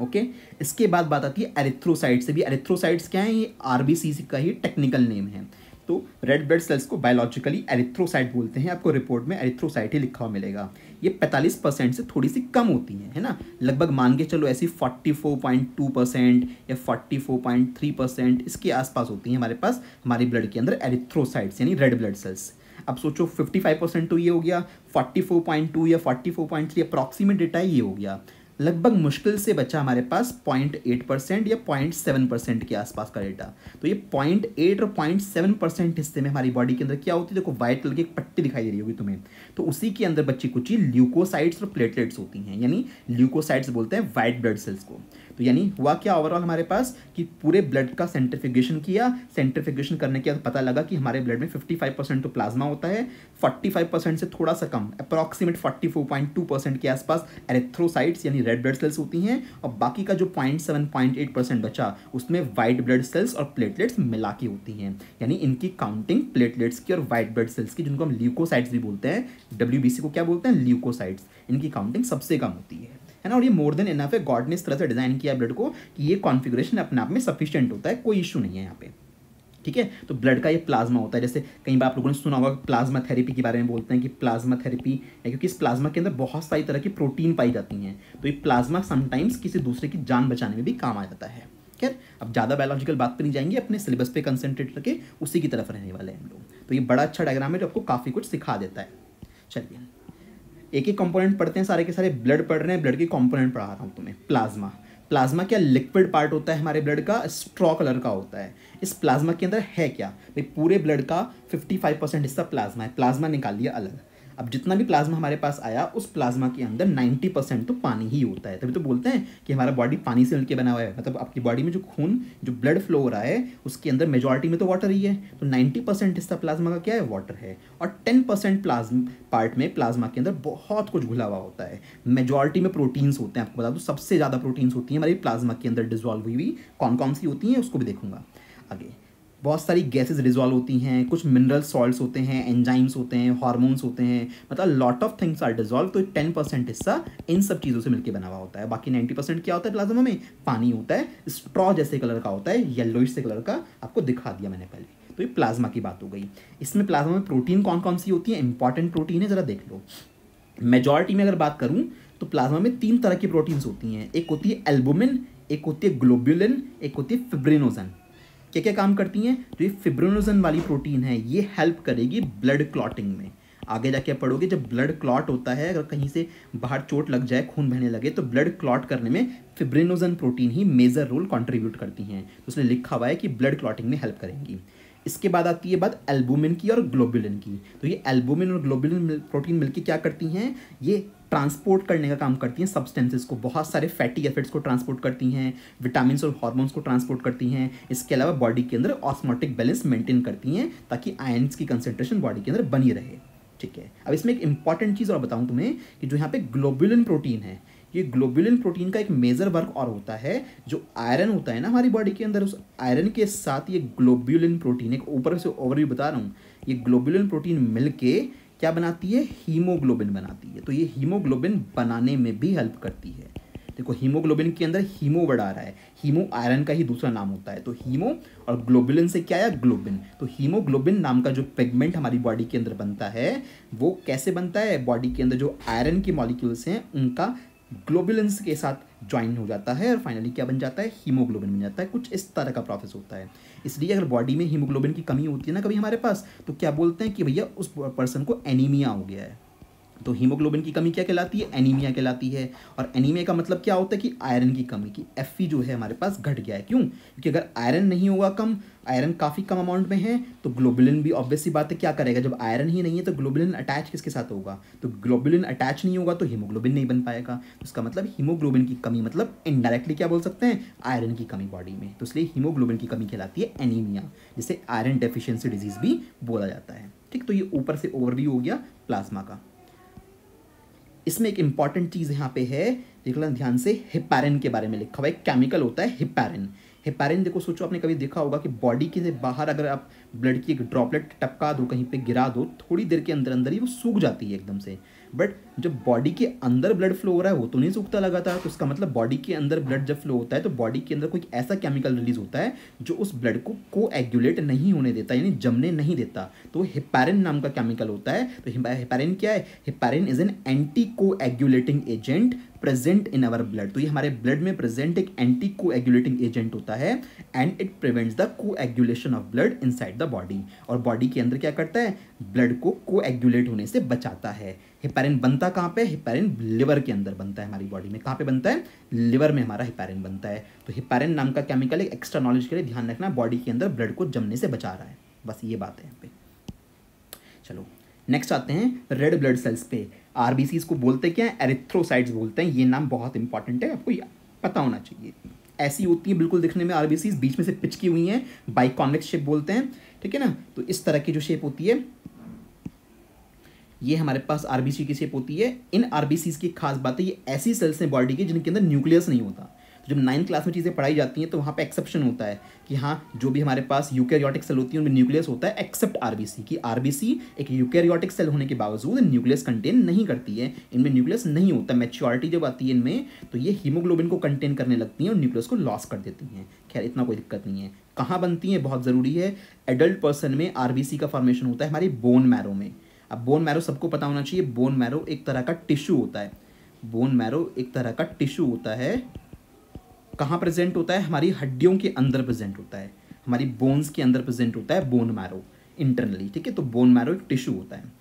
ओके इसके बाद बात आती है एरिथ्रोसाइट से भी। एरिथ्रोसाइट्स क्या है? ये आरबीसी का ही टेक्निकल नेम है। तो रेड ब्लड सेल्स को बायोलॉजिकली एरिथ्रोसाइट बोलते हैं। आपको रिपोर्ट में एरिथ्रोसाइट ही लिखा हुआ मिलेगा। ये 45 परसेंट से थोड़ी सी कम होती हैं, है ना? लगभग मान के चलो ऐसी 44.2 परसेंट या 44.3 परसेंट इसके आसपास होती हैं हमारे पास, हमारे ब्लड के अंदर एरिथ्रोसाइट्स यानी रेड ब्लड सेल्स अब सोचो 55 परसेंट तो ये हो गया 44.2 या 44.3 अप्रॉक्सीमेट डेटा ये हो गया। लगभग मुश्किल से बचा हमारे पास पॉइंट एट परसेंट या पॉइंट सेवन परसेंट के आसपास का डेटा तो ये पॉइंट एट और पॉइंट सेवन परसेंट हिस्से में हमारी बॉडी के अंदर क्या होती है? देखो व्हाइट कलर की एक पट्टी दिखाई दे रही होगी तुम्हें। तो उसी के अंदर बच्ची कुछ ल्यूकोसाइड्स और प्लेटलेट्स होती हैं। यानी ल्यूकोसाइड्स बोलते हैं व्हाइट ब्लड सेल्स को। तो यानी हुआ क्या ओवरऑल हमारे पास कि पूरे ब्लड का सेंट्रिफिकेशन किया सेंट्रिफिकेशन करने के बाद पता लगा कि हमारे ब्लड में 55 परसेंट तो प्लाज्मा होता है 45 परसेंट से थोड़ा सा कम अप्रॉक्सीमेट 44.2 परसेंट के आसपास एरेथ्रोसाइट्स यानी रेड ब्लड सेल्स होती हैं, और बाकी का जो point seven point eight percent बचा, उसमें वाइट ब्लड सेल्स और प्लेटलेट्स मिला के होती हैं। यानी इनकी काउंटिंग प्लेटलेट्स की और वाइट ब्लड सेल्स की, जिनको हम ल्यूकोसाइट्स भी बोलते हैं डब्ल्यूबीसी को क्या बोलते हैं? ल्यूकोसाइट्स इनकी काउंटिंग सबसे कम होती है। है ना? और ये मोर देन इनफ है। गॉड ने इस तरह से डिज़ाइन किया ब्लड को कि ये कॉन्फिग्रेशन अपने आप में सफिशियंट होता है। कोई इशू नहीं है यहाँ पे। ठीक है? तो ब्लड का ये प्लाज्मा होता है। जैसे कई बार आप लोगों ने सुना होगा प्लाज्मा थेरेपी के बारे में बोलते हैं कि प्लाज्मा थेरेपी है क्योंकि इस प्लाज्मा के अंदर बहुत सारी तरह की प्रोटीन पाई जाती हैं। तो ये प्लाज्मा समटाइम्स किसी दूसरे की जान बचाने में भी काम आ जाता है। खैर, अब ज़्यादा बायोलॉजिकल बात पर नहीं जाएँगे। अपने सिलेबस पे कंसनट्रेट करके उसी की तरफ़ रहने वाले हैं हम लोग। तो ये बड़ा अच्छा डायग्राम है जो आपको काफ़ी कुछ सिखा देता है। चलिए। एक ही कंपोनेंट पढ़ते हैं, सारे के सारे ब्लड पढ़ रहे हैं ब्लड के कंपोनेंट पढ़ा रहा हूँ तुम्हें प्लाज्मा प्लाज्मा क्या लिक्विड पार्ट होता है हमारे ब्लड का? स्ट्रॉ कलर का होता है। इस प्लाज्मा के अंदर है क्या? भाई पूरे ब्लड का 55 परसेंट हिस्सा प्लाज्मा है। प्लाज्मा निकाल लिया अलग। अब जितना भी प्लाज्मा हमारे पास आया, उस प्लाज्मा के अंदर 90 परसेंट तो पानी ही होता है। तभी तो बोलते हैं कि हमारा बॉडी पानी से मिलकर बना हुआ है। मतलब आपकी बॉडी में जो खून, जो ब्लड फ्लो हो रहा है, उसके अंदर मेजोरिटी में तो वाटर ही है। तो 90 परसेंट हिस्सा प्लाज्मा का क्या है? वाटर है। और टेन परसेंट पार्ट में प्लाज्मा के अंदर बहुत कुछ घुला हुआ होता है। मेजोरिटी में प्रोटीन्स होते हैं। आपको बता दो, सबसे ज़्यादा प्रोटीन्स होती हैं हमारी प्लाज्मा के अंदर डिजॉल्व हुई हुई कौन कौन सी होती हैं, उसको भी देखूँगा। आगे। बहुत सारी गैसेस रिजॉल्व होती हैं, कुछ मिनरल सॉल्ट्स होते हैं एंजाइम्स होते हैं हार्मोन्स होते हैं मतलब lot of things are dissolve तो टेन परसेंट हिस्सा इन सब चीज़ों से मिलकर बना हुआ होता है। बाकी नाइन्टी परसेंट क्या होता है प्लाज्मा में? पानी होता है स्ट्रॉ जैसे कलर का होता है येलोइश से कलर का, आपको दिखा दिया मैंने पहले। तो ये प्लाज्मा की बात हो गई। इसमें प्लाज्मा में प्रोटीन कौन कौन सी होती है? इंपॉर्टेंट प्रोटीन है, ज़रा देख लो। मेजॉरिटी में अगर बात करूँ तो प्लाज्मा में तीन तरह की प्रोटीन्स होती हैं। एक होती है एल्बुमिन एक होती है ग्लोब्यूलिन एक होती है फिब्रिनोजन क्या क्या काम करती हैं? जो ये फिब्रोनोजन वाली प्रोटीन है। ये हेल्प करेगी ब्लड क्लॉटिंग में। आगे जाके पढ़ोगे, जब ब्लड क्लॉट होता है, अगर कहीं से बाहर चोट लग जाए, खून बहने लगे तो ब्लड क्लॉट करने में फिब्रिनोजन प्रोटीन ही मेजर रोल कंट्रीब्यूट करती हैं। तो उसने लिखा हुआ है कि ब्लड क्लॉटिंग में हेल्प करेंगी। इसके बाद आती है बात एल्बुमिन की और ग्लोबुलिन की। तो ये एल्बुमिन और ग्लोबुलिन प्रोटीन मिलकर क्या करती हैं? ये ट्रांसपोर्ट करने का काम करती हैं सब्सटेंसेस को, बहुत सारे फैटी एफिड्स को ट्रांसपोर्ट करती हैं विटामिन और हार्मोन्स को ट्रांसपोर्ट करती हैं, इसके अलावा बॉडी के अंदर ऑस्मोटिक बैलेंस मेंटेन करती हैं, ताकि आयन्स की कंसेंट्रेशन बॉडी के अंदर बनी रहे, ठीक है? अब इसमें एक इंपॉर्टेंट चीज़ और बताऊँ तुम्हें कि जो यहाँ पे ग्लोबुलिन प्रोटीन है, ये ग्लोबुलिन प्रोटीन का एक मेजर वर्क और होता है, जो आयरन होता है ना हमारी बॉडी के अंदर, उस आयरन के साथ ये ग्लोबुलिन प्रोटीन एक ऊपर से ओवरव्यू बता रहा हूँ, ये ग्लोबुलिन प्रोटीन मिलके क्या बनाती है? हीमोग्लोबिन बनाती है। तो ये हीमोग्लोबिन बनाने में भी हेल्प करती है। देखो, हीमोग्लोबिन के अंदर हीमो वर्ड आ रहा है। हीमो आयरन का ही दूसरा नाम होता है। तो हीमो और ग्लोबुलिन से क्या आया ग्लोबिन तो हीमोग्लोबिन नाम का जो पिगमेंट हमारी बॉडी के अंदर बनता है, वो कैसे बनता है? बॉडी के अंदर जो आयरन के मॉलिक्यूल्स हैं, उनका ग्लोबुलेंस के साथ ज्वाइन हो जाता है और फाइनली क्या बन जाता है? हीमोग्लोबिन बन जाता है। कुछ इस तरह का प्रोसेस होता है। इसलिए अगर बॉडी में हीमोग्लोबिन की कमी होती है ना कभी हमारे पास तो क्या बोलते हैं कि भैया उस पर्सन को एनीमिया हो गया है। तो हीमोग्लोबिन की कमी क्या कहलाती है? एनीमिया कहलाती है। और एनीमिया का मतलब क्या होता है कि आयरन की कमी, की एफ़ जो है हमारे पास घट गया है। क्यों? क्योंकि अगर आयरन नहीं होगा कम, आयरन काफ़ी कम अमाउंट में है तो ग्लोबुलिन भी ऑब्वियस सी बात है, क्या करेगा? जब आयरन ही नहीं है तो ग्लोबुलिन अटैच किसके साथ होगा? तो ग्लोबुलिन अटैच नहीं होगा तो हीमोग्लोबिन नहीं बन पाएगा। तो मतलब हीमोग्लोबिन की कमी मतलब इनडायरेक्टली क्या बोल सकते हैं? आयरन की कमी बॉडी में। तो इसलिए हीमोग्लोबिन की कमी कहलाती है एनीमिया जिसे आयरन डेफिशिएंसी डिज़ीज़ भी बोला जाता है। ठीक तो ये ऊपर से ओवरव्यू हो गया प्लाज्मा का। इसमें एक इंपॉर्टेंट चीज़ यहाँ पे है, देख लेना ध्यान से हिपैरिन के बारे में लिखा हुआ है केमिकल होता है हिपैरिन हिपैरिन देखो, सोचो, आपने कभी देखा होगा कि बॉडी के बाहर अगर आप ब्लड की एक ड्रॉपलेट टपका दो, कहीं पे गिरा दो, थोड़ी देर के अंदर अंदर ही वो सूख जाती है एकदम से. बट जब बॉडी के अंदर ब्लड फ्लो हो रहा है, वो तो नहीं सूखता लगातार। तो उसका मतलब बॉडी के अंदर ब्लड जब फ्लो होता है तो बॉडी के अंदर कोई ऐसा केमिकल रिलीज़ होता है, जो उस ब्लड को को नहीं होने देता, यानी जमने नहीं देता। तो हिपैरिन नाम का केमिकल होता है। तो हिपैरिन क्या है? Heparin is an anticoagulating agent present in our blood तो ये हमारे ब्लड में प्रेजेंट एक एंटी कोएगुलेटिंग एजेंट होता है and it prevents the coagulation of blood inside the body और बॉडी के अंदर क्या करता है? ब्लड को कोएगुलेट होने से बचाता है। हिपेरिन बनता कहाँ पे? हिपेरिन लिवर के अंदर बनता है हमारी बॉडी में। कहाँ पे बनता है? लिवर में हमारा हिपेरिन बनता है। तो हिपैरिन नाम का केमिकल एक एक्स्ट्रा नॉलेज के लिए ध्यान रखना बॉडी के अंदर ब्लड को जमने से बचा रहा है। बस ये बात है यहाँ पे। चलो नेक्स्ट आते हैं रेड ब्लड सेल्स पे। आरबीसीज को बोलते क्या है? एरिथ्रोसाइड्स बोलते हैं। ये नाम बहुत इंपॉर्टेंट है। आपको पता होना चाहिए। ऐसी होती है बिल्कुल दिखने में आरबीसी बीच में से पिचकी हुई हैं। बाइकॉन्वेक्स शेप बोलते हैं। ठीक है ना? तो इस तरह की जो शेप होती है, ये हमारे पास आरबीसी की शेप होती है। इन आरबीसी की खास बात है, ये ऐसी सेल्स हैं बॉडी की जिनके अंदर न्यूक्लियस नहीं होता। तो जब नाइन्थ क्लास में चीज़ें पढ़ाई जाती हैं तो वहाँ पर एक्सेप्शन होता है कि हाँ जो भी हमारे पास यूकैरियोटिक सेल होती है, उनमें न्यूक्लियस होता है एक्सेप्ट आरबीसी की। आरबीसी एक यूकैरियोटिक सेल होने के बावजूद न्यूक्लियस कंटेन नहीं करती है। इनमें न्यूक्लियस नहीं होता मेच्योरिटी जब आती है इनमें तो ये हीमोग्लोबिन को कंटेन करने लगती हैं और न्यूक्लियस को लॉस कर देती हैं। खैर, इतना कोई दिक्कत नहीं है। कहाँ बनती है? बहुत ज़रूरी है। एडल्ट पर्सन में आरबीसी का फॉर्मेशन होता है हमारी बोन मैरो में। अब बोन मैरो सबको पता होना चाहिए। बोन मैरो एक तरह का टिश्यू होता है। बोन मैरो एक तरह का टिश्यू होता है। कहाँ प्रेजेंट होता है? हमारी हड्डियों के अंदर प्रेजेंट होता है। हमारी बोन्स के अंदर प्रेजेंट होता है बोन मैरो इंटरनली ठीक है? तो बोन मैरो एक टिश्यू होता है।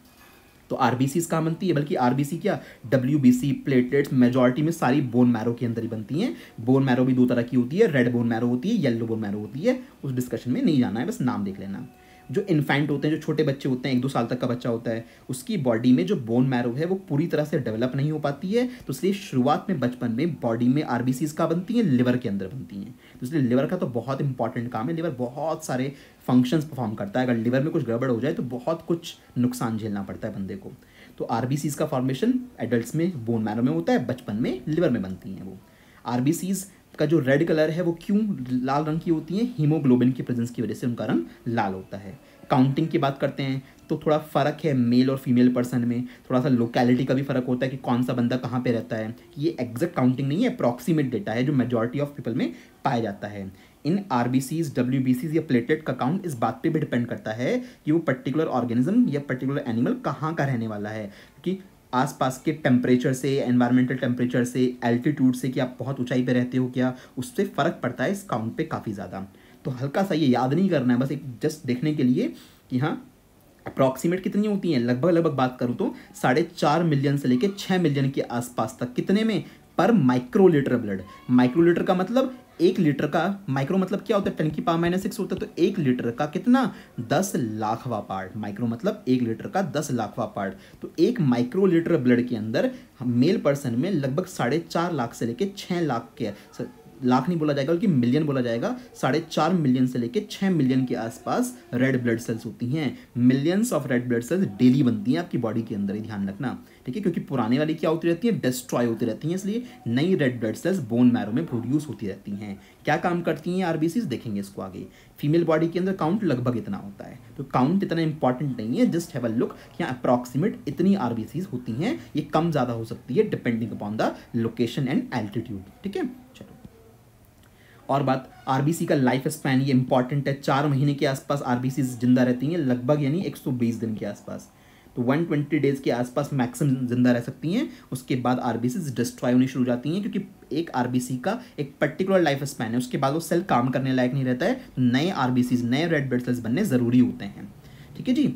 तो आरबीसी कहाँ बनती है? बल्कि आरबीसी क्या? W B C platelets majority में सारी बोन मैरो के अंदर ही बनती हैं। बोन मैरो भी दो तरह की होती है रेड बोन मैरो होती है येलो बोन मैरो होती है। उस डिस्कशन में नहीं जाना है, बस नाम देख लेना। जो इन्फेंट होते हैं, जो छोटे बच्चे होते हैं, एक दो साल तक का बच्चा होता है, उसकी बॉडी में जो बोन मैरो है, वो पूरी तरह से डेवलप नहीं हो पाती है। तो इसलिए शुरुआत में बचपन में बॉडी में आरबीसीज का बनती हैं? लिवर के अंदर बनती हैं। तो इसलिए लिवर का तो बहुत इंपॉर्टेंट काम है। लिवर बहुत सारे फ़ंक्शंस परफॉर्म करता है। अगर लिवर में कुछ गड़बड़ हो जाए तो बहुत कुछ नुकसान झेलना पड़ता है बंदे को। तो आरबीसीज का फॉर्मेशन एडल्ट में बोन मैरो में होता है, बचपन में लिवर में बनती हैं वो। आरबीसीज का जो रेड कलर है, वो क्यों लाल रंग की होती है? हीमोग्लोबिन की प्रेजेंस की वजह से उनका रंग लाल होता है। काउंटिंग की बात करते हैं तो थोड़ा फ़र्क है मेल और फीमेल पर्सन में। थोड़ा सा लोकेलिटी का भी फ़र्क होता है कि कौन सा बंदा कहाँ पे रहता है। ये एग्जैक्ट काउंटिंग नहीं है अप्रॉक्सीमेट डेटा है जो मेजोरिटी ऑफ़ पीपल में पाया जाता है। इन R B Cs W B Cs या प्लेटेट का काउंट इस बात पे भी डिपेंड करता है कि वो पर्टिकुलर ऑर्गेनिज्म या पर्टिकुलर एनिमल कहाँ का रहने वाला है। क्योंकि आसपास के टेम्परेचर से एनवायरमेंटल टेम्परेचर से एल्टीट्यूड से कि आप बहुत ऊंचाई पे रहते हो क्या, उससे फ़र्क पड़ता है इस काउंट पे काफ़ी ज़्यादा। तो हल्का सा ये याद नहीं करना है, बस एक जस्ट देखने के लिए कि हाँ अप्रॉक्सीमेट कितनी होती हैं? लगभग लगभग बात करूँ तो साढ़े चार मिलियन से लेकर छः मिलियन के आसपास तक कितने में? पर माइक्रोलीटर ब्लड माइक्रोलीटर का मतलब एक लीटर का माइक्रो मतलब क्या होता है? टेन की पावर माइनस सिक्स होता है तो एक लीटर का कितना? दस लाखवा पार्ट माइक्रो मतलब एक लीटर का दस लाखवा पार्ट तो एक माइक्रो लीटर ब्लड के अंदर मेल पर्सन में लगभग साढ़े चार लाख से लेकर छः लाख के लाख नहीं बोला जाएगा, बल्कि मिलियन बोला जाएगा। साढ़े चार मिलियन से लेकर छः मिलियन के आसपास रेड ब्लड सेल्स होती हैं। Millions of red blood cells daily बनती हैं आपकी बॉडी के अंदर ही ध्यान रखना। ठीक है? क्योंकि पुराने वाली क्या होती रहती है? डिस्ट्रॉय होती रहती हैं, इसलिए नई red blood cells bone marrow में प्रोड्यूस होती रहती हैं। क्या काम करती हैं आरबीसीज देखेंगे इसको आगे। फीमेल बॉडी के अंदर काउंट लगभग इतना होता है। तो काउंट इतना इंपॉर्टेंट नहीं है जस्ट हैव अ लुक कि अप्रॉक्सीमेट इतनी आरबीसीज होती हैं। ये कम ज़्यादा हो सकती है depending upon the location and altitude ठीक है? और बात आरबीसी का लाइफ स्पैन ये इंपॉर्टेंट है। चार महीने के आसपास आरबीसी ज़िंदा रहती हैं, लगभग यानी 120 दिन के आसपास। तो 120 डेज़ के आसपास मैक्सिमम ज़िंदा रह सकती हैं। उसके बाद आरबीसी डिस्ट्रॉय होनी शुरू हो जाती हैं, क्योंकि एक आरबीसी का एक पर्टिकुलर लाइफ स्पैन है। उसके बाद वो सेल काम करने लायक नहीं रहता है। नए आरबीसी नए रेड ब्लड सेल्स बनने ज़रूरी होते हैं। ठीक है जी?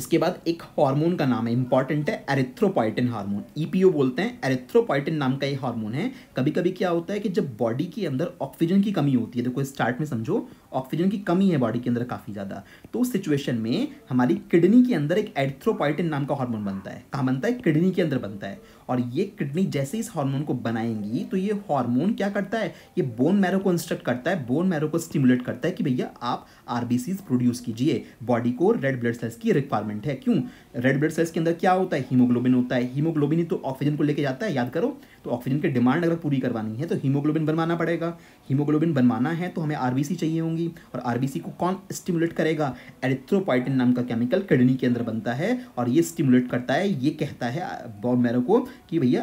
इसके बाद एक हार्मोन का नाम है इंपॉर्टेंट है एरिथ्रोपाइटिन हार्मोन। ईपीओ बोलते हैं एरिथ्रोपाइटिन नाम का ये हार्मोन है। कभी कभी क्या होता है कि जब बॉडी के अंदर ऑक्सीजन की कमी होती है, देखो स्टार्ट में समझो ऑक्सीजन की कमी है बॉडी के अंदर काफ़ी ज़्यादा। तो उस सिचुएशन में हमारी किडनी के अंदर एक एरिथ्रोपाइटिन नाम का हार्मोन बनता है। कहाँ बनता है? किडनी के अंदर बनता है। और ये किडनी जैसे इस हार्मोन को बनाएँगी तो ये हार्मोन क्या करता है? ये बोन मैरो को इंस्ट्रक्ट करता है बोन मैरो को स्टिमुलेट करता है कि भैया आप आरबीसीज प्रोड्यूस कीजिए। बॉडी को रेड ब्लड सेल्स की रिक्वायरमेंट है। क्यों? रेड ब्लड सेल्स के अंदर क्या होता है? हीमोग्लोबिन होता है। हीमोग्लोबिन ही तो ऑक्सीजन को लेके जाता है, याद करो। तो ऑक्सीजन की डिमांड अगर पूरी करवानी है तो हीमोग्लोबिन बनवाना पड़ेगा। हीमोग्लोबिन बनवाना है तो हमें आरबीसी चाहिए होंगी। और आरबीसी को कौन स्टिमुलेट करेगा? एरिथ्रोपाइटिन नाम का केमिकल किडनी के अंदर बनता है और ये स्टिमुलेट करता है, ये कहता है बॉन मैरो को कि भैया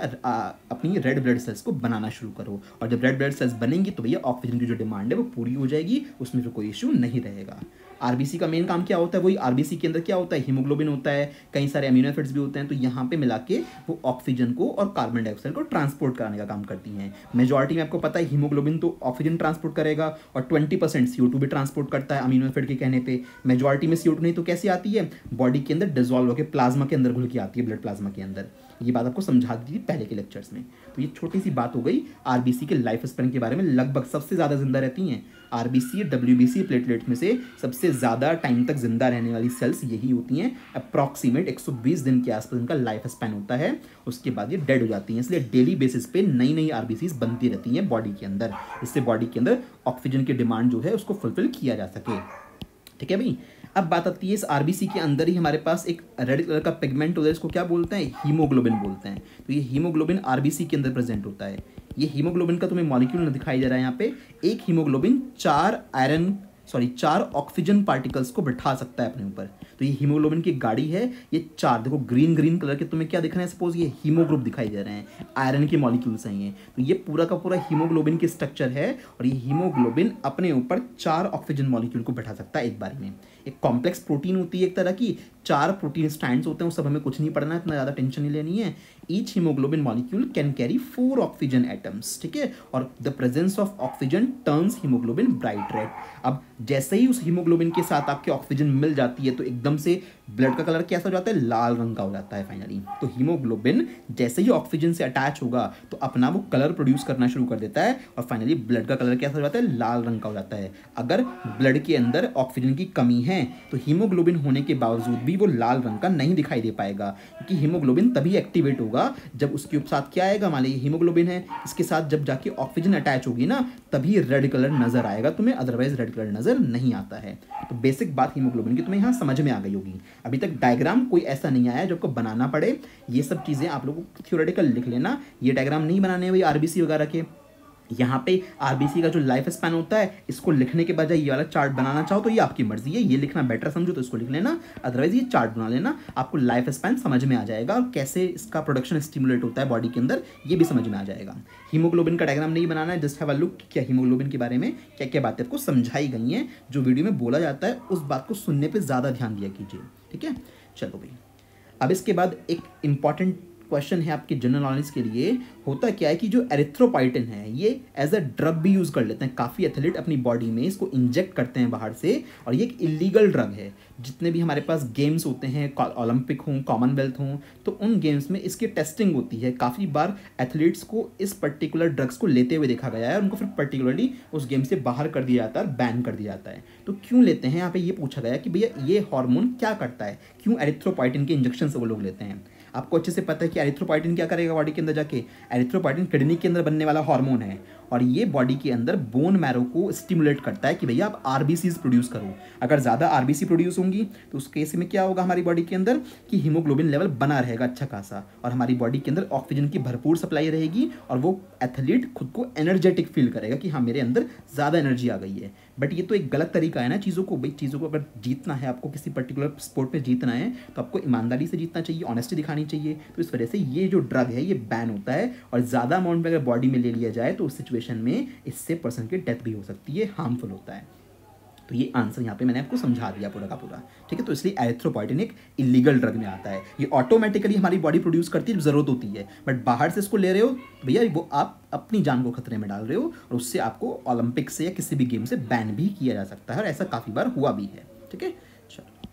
अपनी रेड ब्लड सेल्स को बनाना शुरू करो। और जब रेड ब्लड सेल्स बनेंगी तो भैया ऑक्सीजन की जो डिमांड है वो पूरी हो जाएगी, उसमें फिर कोई इशू नहीं रहेगा। आरबीसी का मेन काम क्या होता है? वही आरबीसी के अंदर क्या होता है? हीमोग्लोबिन होता है, कई सारे अमीनो एसिड्स भी होते हैं तो यहाँ पे मिला के वो ऑक्सीजन को और कार्बन डाइऑक्साइड को ट्रांसपोर्ट कराने का काम करती हैं। मेजोरिटी में आपको पता है हीमोग्लोबिन तो ऑक्सीजन ट्रांसपोर्ट करेगा और ट्वेंटी परसेंट सी भी ट्रांसपोर्ट करता है अमीनो एसिड के कहने पर मेजोरिटी में सी नहीं तो कैसे आती है? बॉडी के अंदर डिजॉल्व होकर प्लाज्मा के अंदर घुल के आती है ब्लड प्लाज्मा के अंदर। ये बात आपको समझा दी थी पहले के लेक्चर्स में। तो ये छोटी सी बात हो गई आरबीसी के लाइफ स्पेन के बारे में लगभग सबसे ज़्यादा ज़िंदा रहती हैं। आरबीसी डब्ल्यूबीसी प्लेटलेट में से सबसे ज़्यादा टाइम तक ज़िंदा रहने वाली सेल्स यही होती हैं। अप्रॉक्सीमेट 120 दिन के आसपास इनका लाइफ स्पैन होता है। उसके बाद ये डेड हो जाती हैं, इसलिए डेली बेसिस पे नई नई आरबीसी बनती रहती हैं बॉडी के अंदर। इससे बॉडी के अंदर ऑक्सीजन की डिमांड जो है उसको फुलफिल किया जा सके। ठीक है भाई? अब बात आती है इस आरबीसी के अंदर ही हमारे पास एक रेड कलर का पिगमेंट होता है, इसको क्या बोलते हैं? हीमोग्लोबिन बोलते हैं। तो ये हीमोग्लोबिन आरबीसी के अंदर प्रेजेंट होता है। ये हीमोग्लोबिन का तुम्हें मॉलिक्यूल दिखाई दे रहा है यहाँ पे। एक हीमोग्लोबिन चार आयरन सॉरी चार ऑक्सीजन पार्टिकल्स को बैठा सकता है अपने ऊपर। तो ये हीमोग्लोबिन की गाड़ी है। ये चार, देखो ग्रीन ग्रीन कलर के तुम्हें क्या दिख रहे हैं? सपोज़ ये हीमोग्रुप दिखाई दे रहे हैं। आयरन के मॉलिक्यूल्स हैं ये। तो ये पूरा का पूरा हीमोग्लोबिन की स्ट्रक्चर है और ये हीमोग्लोबिन अपने ऊपर चार ऑक्सीजन मॉलिक्यूल को बैठा सकता है एक बार में। एक कॉम्प्लेक्स प्रोटीन होती है एक तरह की, चार प्रोटीन स्टैंड होते हैं वो सब हमें कुछ नहीं पढ़ना है इतना ज़्यादा टेंशन नहीं लेनी है। Each haemoglobin molecule can carry four oxygen atoms ठीक है? और the presence of oxygen turns haemoglobin bright red अब जैसे ही उस हीमोग्लोबिन के साथ आपके ऑक्सीजन मिल जाती है तो एकदम से ब्लड का कलर कैसा हो जाता है? लाल रंग का हो जाता है फाइनली तो हीमोग्लोबिन जैसे ही ऑक्सीजन से अटैच होगा तो अपना वो कलर प्रोड्यूस करना शुरू कर देता है और फाइनली ब्लड का कलर कैसा हो जाता है? लाल रंग का हो जाता है. अगर ब्लड के अंदर ऑक्सीजन की कमी है तो हीमोग्लोबिन होने के बावजूद भी वो लाल रंग का नहीं दिखाई दे पाएगा, क्योंकि हीमोग्लोबिन तभी एक्टिवेट होगा जब उसके साथ क्या आएगा? मान लीजिए हीमोग्लोबिन है, इसके साथ जब जाके ऑक्सीजन अटैच होगी ना, तभी रेड कलर नज़र आएगा, तुम्हें अदरवाइज़ रेड कलर नज़र नहीं आता है. तो बेसिक बात हीमोग्लोबिन की तुम्हें यहाँ समझ में आ गई होगी. अभी तक डायग्राम कोई ऐसा नहीं आया जो आपको बनाना पड़े। ये सब चीज़ें आप लोगों को थियोरेटिकल लिख लेना। ये डायग्राम नहीं बनाने हुई आरबीसी वगैरह के। यहाँ पे आरबीसी का जो लाइफ स्पैन होता है, इसको लिखने के बजाय ये वाला चार्ट बनाना चाहो तो ये आपकी मर्ज़ी है। ये लिखना बेटर समझो तो इसको लिख लेना। अदरवाइज़ ये चार्ट बना लेना, आपको लाइफ स्पैन समझ में आ जाएगा और कैसे इसका प्रोडक्शन स्टिमुलेट होता है बॉडी के अंदर, ये भी समझ में आ जाएगा। हीमोग्लोबिन का डायग्राम नहीं बनाना है जस्ट अ लुक क्या हीमोग्लोबिन के बारे में क्या क्या बातें आपको समझाई गई हैं, जो वीडियो में बोला जाता है, उस बात को सुनने पर ज़्यादा ध्यान दिया कीजिए। ठीक है? चलो भाई। अब इसके बाद एक इंपॉर्टेंट क्वेश्चन है आपके जनरल नॉलेज के लिए, होता क्या है कि जो एरिथ्रोपाइटिन है, ये एज अ ड्रग भी यूज़ कर लेते हैं। काफ़ी एथलीट अपनी बॉडी में इसको इंजेक्ट करते हैं बाहर से और ये एक इलीगल ड्रग है। जितने भी हमारे पास गेम्स होते हैं ओलंपिक हों कॉमनवेल्थ हों तो उन गेम्स में इसकी टेस्टिंग होती है। काफ़ी बार एथलीट्स को इस पर्टिकुलर ड्रग्स को लेते हुए देखा गया है उनको फिर पर्टिकुलरली उस गेम से बाहर कर दिया जाता है बैन कर दिया जाता है। तो क्यों लेते हैं? यहाँ पे ये पूछा गया कि भैया ये हार्मोन क्या करता है? क्यों एरिथ्रोपाइटिन के इंजेक्शन से वो लोग लेते हैं? आपको अच्छे से पता है कि एरिथ्रोपाइटिन क्या करेगा बॉडी के अंदर जाके? एरिथ्रोपाइटिन किडनी के अंदर बनने वाला हार्मोन है। और ये बॉडी के अंदर बोन मैरो को स्टिमुलेट करता है कि भैया आप आरबीसीज प्रोड्यूस करो। अगर ज़्यादा आरबीसी प्रोड्यूस होंगी तो उस केस में क्या होगा हमारी बॉडी के अंदर? कि हीमोग्लोबिन लेवल बना रहेगा अच्छा खासा और हमारी बॉडी के अंदर ऑक्सीजन की भरपूर सप्लाई रहेगी और वो एथलीट खुद को एनर्जेटिक फील करेगा कि हाँ मेरे अंदर ज़्यादा एनर्जी आ गई है। बट ये तो एक गलत तरीका है ना चीज़ों को। भाई, चीज़ों को अगर जीतना है, आपको किसी पर्टिकुलर स्पोर्ट में जीतना है तो आपको ईमानदारी से जीतना चाहिए ऑनेस्टी दिखानी चाहिए। तो इस वजह से ये जो ड्रग है, ये बैन होता है और ज़्यादा अमाउंट में अगर बॉडी में ले लिया जाए तो उस सिचुएशन में इससे पर्सन की डेथ भी हो सकती है हार्मफुल होता है। तो ये आंसर यहाँ पे मैंने आपको समझा दिया पूरा का पूरा। ठीक है तो इसलिए एरिथ्रोपोइटिन एक इलीगल ड्रग में आता है। ये ऑटोमेटिकली हमारी बॉडी प्रोड्यूस करती है, ज़रूरत होती है। बट बाहर से इसको ले रहे हो, भैया वो आप अपनी जान को खतरे में डाल रहे हो और उससे आपको ओलंपिक से या किसी भी गेम से बैन भी किया जा सकता है और ऐसा काफ़ी बार हुआ भी है। ठीक है? चलो।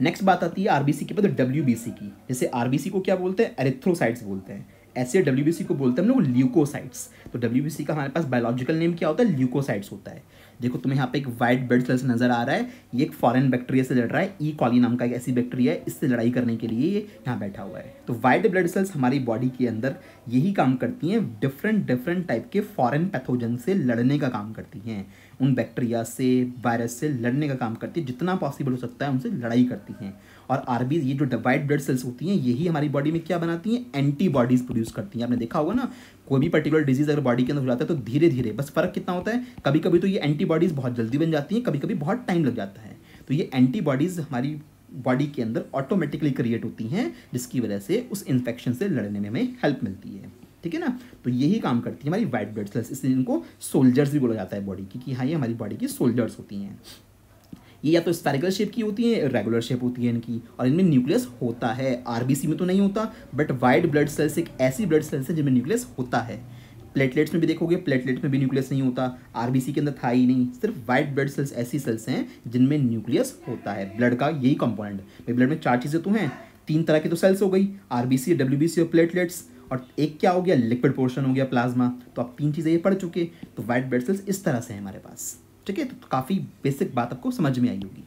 नेक्स्ट बात आती है आरबीसी के बाद डब्ल्यू की। जैसे आरबीसी को क्या बोलते हैं? एरिथ्रोसाइट्स बोलते हैं। ऐसे डब्ल्यू को बोलते हैं हम लोग ल्यूकोसाइट्स तो डब्ल्यूबीसी का हमारे पास बायोलॉजिकल नेम क्या होता है? ल्यूकोसाइट्स होता है। देखो, तुम्हें यहाँ पे एक वाइट ब्लड सेल्स नज़र आ रहा है। ये एक फॉरेन बैक्टीरिया से लड़ रहा है। ई कॉली नाम का एक ऐसी बैक्टीरिया है। इससे लड़ाई करने के लिए ये यहाँ बैठा हुआ है। तो वाइट ब्लड सेल्स हमारी बॉडी के अंदर यही काम करती हैं। डिफरेंट डिफरेंट टाइप के फॉरेन पैथोजन से लड़ने का काम करती हैं। उन बैक्टीरिया से वायरस से लड़ने का काम करती है। जितना पॉसिबल हो सकता है उनसे लड़ाई करती हैं। और आरबीज ये जो वाइट ब्लड सेल्स होती हैं, यही हमारी बॉडी में क्या बनाती हैं? एंटीबॉडीज प्रोड्यूस करती हैं। आपने देखा होगा ना, कोई भी पर्टिकुलर डिज़ीज़ अगर बॉडी के अंदर हो जाता है तो धीरे धीरे बस फ़र्क कितना होता है? कभी कभी तो ये एंटीबॉडीज बहुत जल्दी बन जाती हैं कभी कभी बहुत टाइम लग जाता है। तो ये एंटीबॉडीज हमारी बॉडी के अंदर ऑटोमेटिकली क्रिएट होती हैं, जिसकी वजह से उस इन्फेक्शन से लड़ने में हमें हेल्प मिलती है। ठीक है ना? तो यही काम करती है हमारी वाइट ब्लड सेल्स इसलिए इनको सोल्जर्स भी बोला जाता है बॉडी की, कि हाँ ये हमारी बॉडी की सोल्जर्स होती हैं। ये या तो स्पेरिकल शेप की होती है रेगुलर शेप होती है इनकी, और इनमें न्यूक्लियस होता है। आरबीसी में तो नहीं होता बट वाइट ब्लड सेल्स एक ऐसी ब्लड सेल्स है जिनमें न्यूक्लियस होता है। प्लेटलेट्स में भी देखोगे प्लेटलेट्स में भी न्यूक्लियस नहीं होता आरबीसी के अंदर था ही नहीं। सिर्फ़ वाइट ब्लड सेल्स ऐसी सेल्स हैं जिनमें न्यूक्लियस होता है। ब्लड का यही कंपोनेंट भाई ब्लड में चार चीज़ें तो हैं। तीन तरह की तो सेल्स हो गई आरबीसी डब्ल्यूबीसी और प्लेटलेट्स और एक क्या हो गया? लिक्विड पोर्शन हो गया प्लाज्मा तो आप तीन चीज़ें ये पढ़ चुके। तो वाइट ब्लड सेल्स इस तरह से हैं हमारे पास। ठीक है तो काफ़ी बेसिक बात आपको समझ में आई होगी।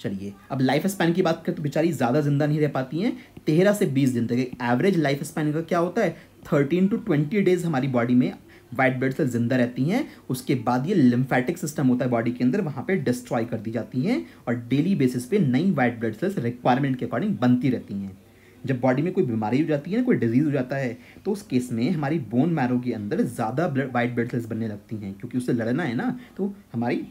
चलिए, अब लाइफ स्पैन की बात करें तो बेचारी ज़्यादा ज़िंदा नहीं रह पाती हैं। तेरह से बीस दिन तक एवरेज लाइफ स्पैन का क्या होता है? थर्टीन टू ट्वेंटी डेज़ हमारी बॉडी में वाइट ब्लड सेल्स ज़िंदा रहती हैं। उसके बाद ये लिम्फेटिक सिस्टम होता है बॉडी के अंदर, वहाँ पे डिस्ट्रॉय कर दी जाती हैं और डेली बेसिस पे नई वाइट ब्लड सेल्स रिक्वायरमेंट के अकॉर्डिंग बनती रहती हैं। जब बॉडी में कोई बीमारी हो जाती है ना, कोई डिज़ीज़ हो जाता है तो उस केस में हमारी बोन मैरो के अंदर ज़्यादा ब्लड वाइट ब्लड सेल्स बनने लगती हैं, क्योंकि उससे लड़ना है ना तो हमारी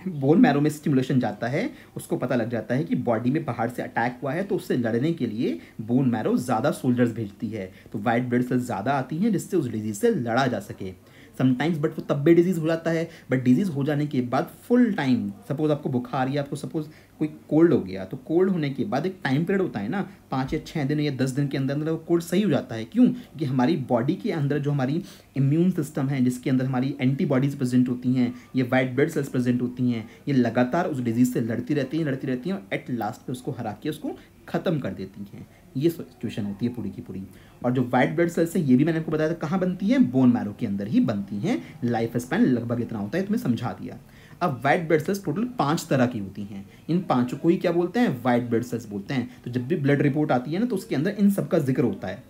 बोन मैरो में स्टिमुलेशन जाता है, उसको पता लग जाता है कि बॉडी में बाहर से अटैक हुआ है तो उससे लड़ने के लिए बोन मैरो ज़्यादा सोल्जर्स भेजती है तो वाइट ब्लड सेल्स ज़्यादा आती हैं, जिससे उस डिज़ीज़ से लड़ा जा सके। समटाइम्स बट वो तब भी डिज़ीज़ हो जाता है। बट डिज़ीज़ हो जाने के बाद फुल टाइम सपोज़ आपको बुखार या आपको सपोज़ कोई कोल्ड हो गया तो कोल्ड होने के बाद एक टाइम पीरियड होता है ना, पाँच या छः दिन या दस दिन के अंदर अंदर वो कोल्ड सही हो जाता है। क्यों? कि हमारी बॉडी के अंदर जो हमारी इम्यून सिस्टम है, जिसके अंदर हमारी एंटीबॉडीज़ प्रेजेंट होती हैं, ये वाइट ब्लड सेल्स प्रेजेंट होती हैं, ये लगातार उस डिज़ीज़ से लड़ती रहती हैं, लड़ती रहती हैं और एट लास्ट में उसको हरा के उसको ख़त्म कर देती हैं। ये सिचुएशन होती है पूरी की पूरी। और जो वाइट ब्लड सेल्स है, ये भी मैंने आपको बताया था, कहाँ बनती है? बोन मैरो के अंदर ही बनती हैं। लाइफ स्पैन लगभग इतना होता है, तुम्हें समझा दिया। अब वाइट ब्लड सेल्स टोटल पाँच तरह की होती हैं। इन पाँचों को ही क्या बोलते हैं? वाइट ब्लड सेल्स बोलते हैं। तो जब भी ब्लड रिपोर्ट आती है ना तो उसके अंदर इन सबका ज़िक्र होता है।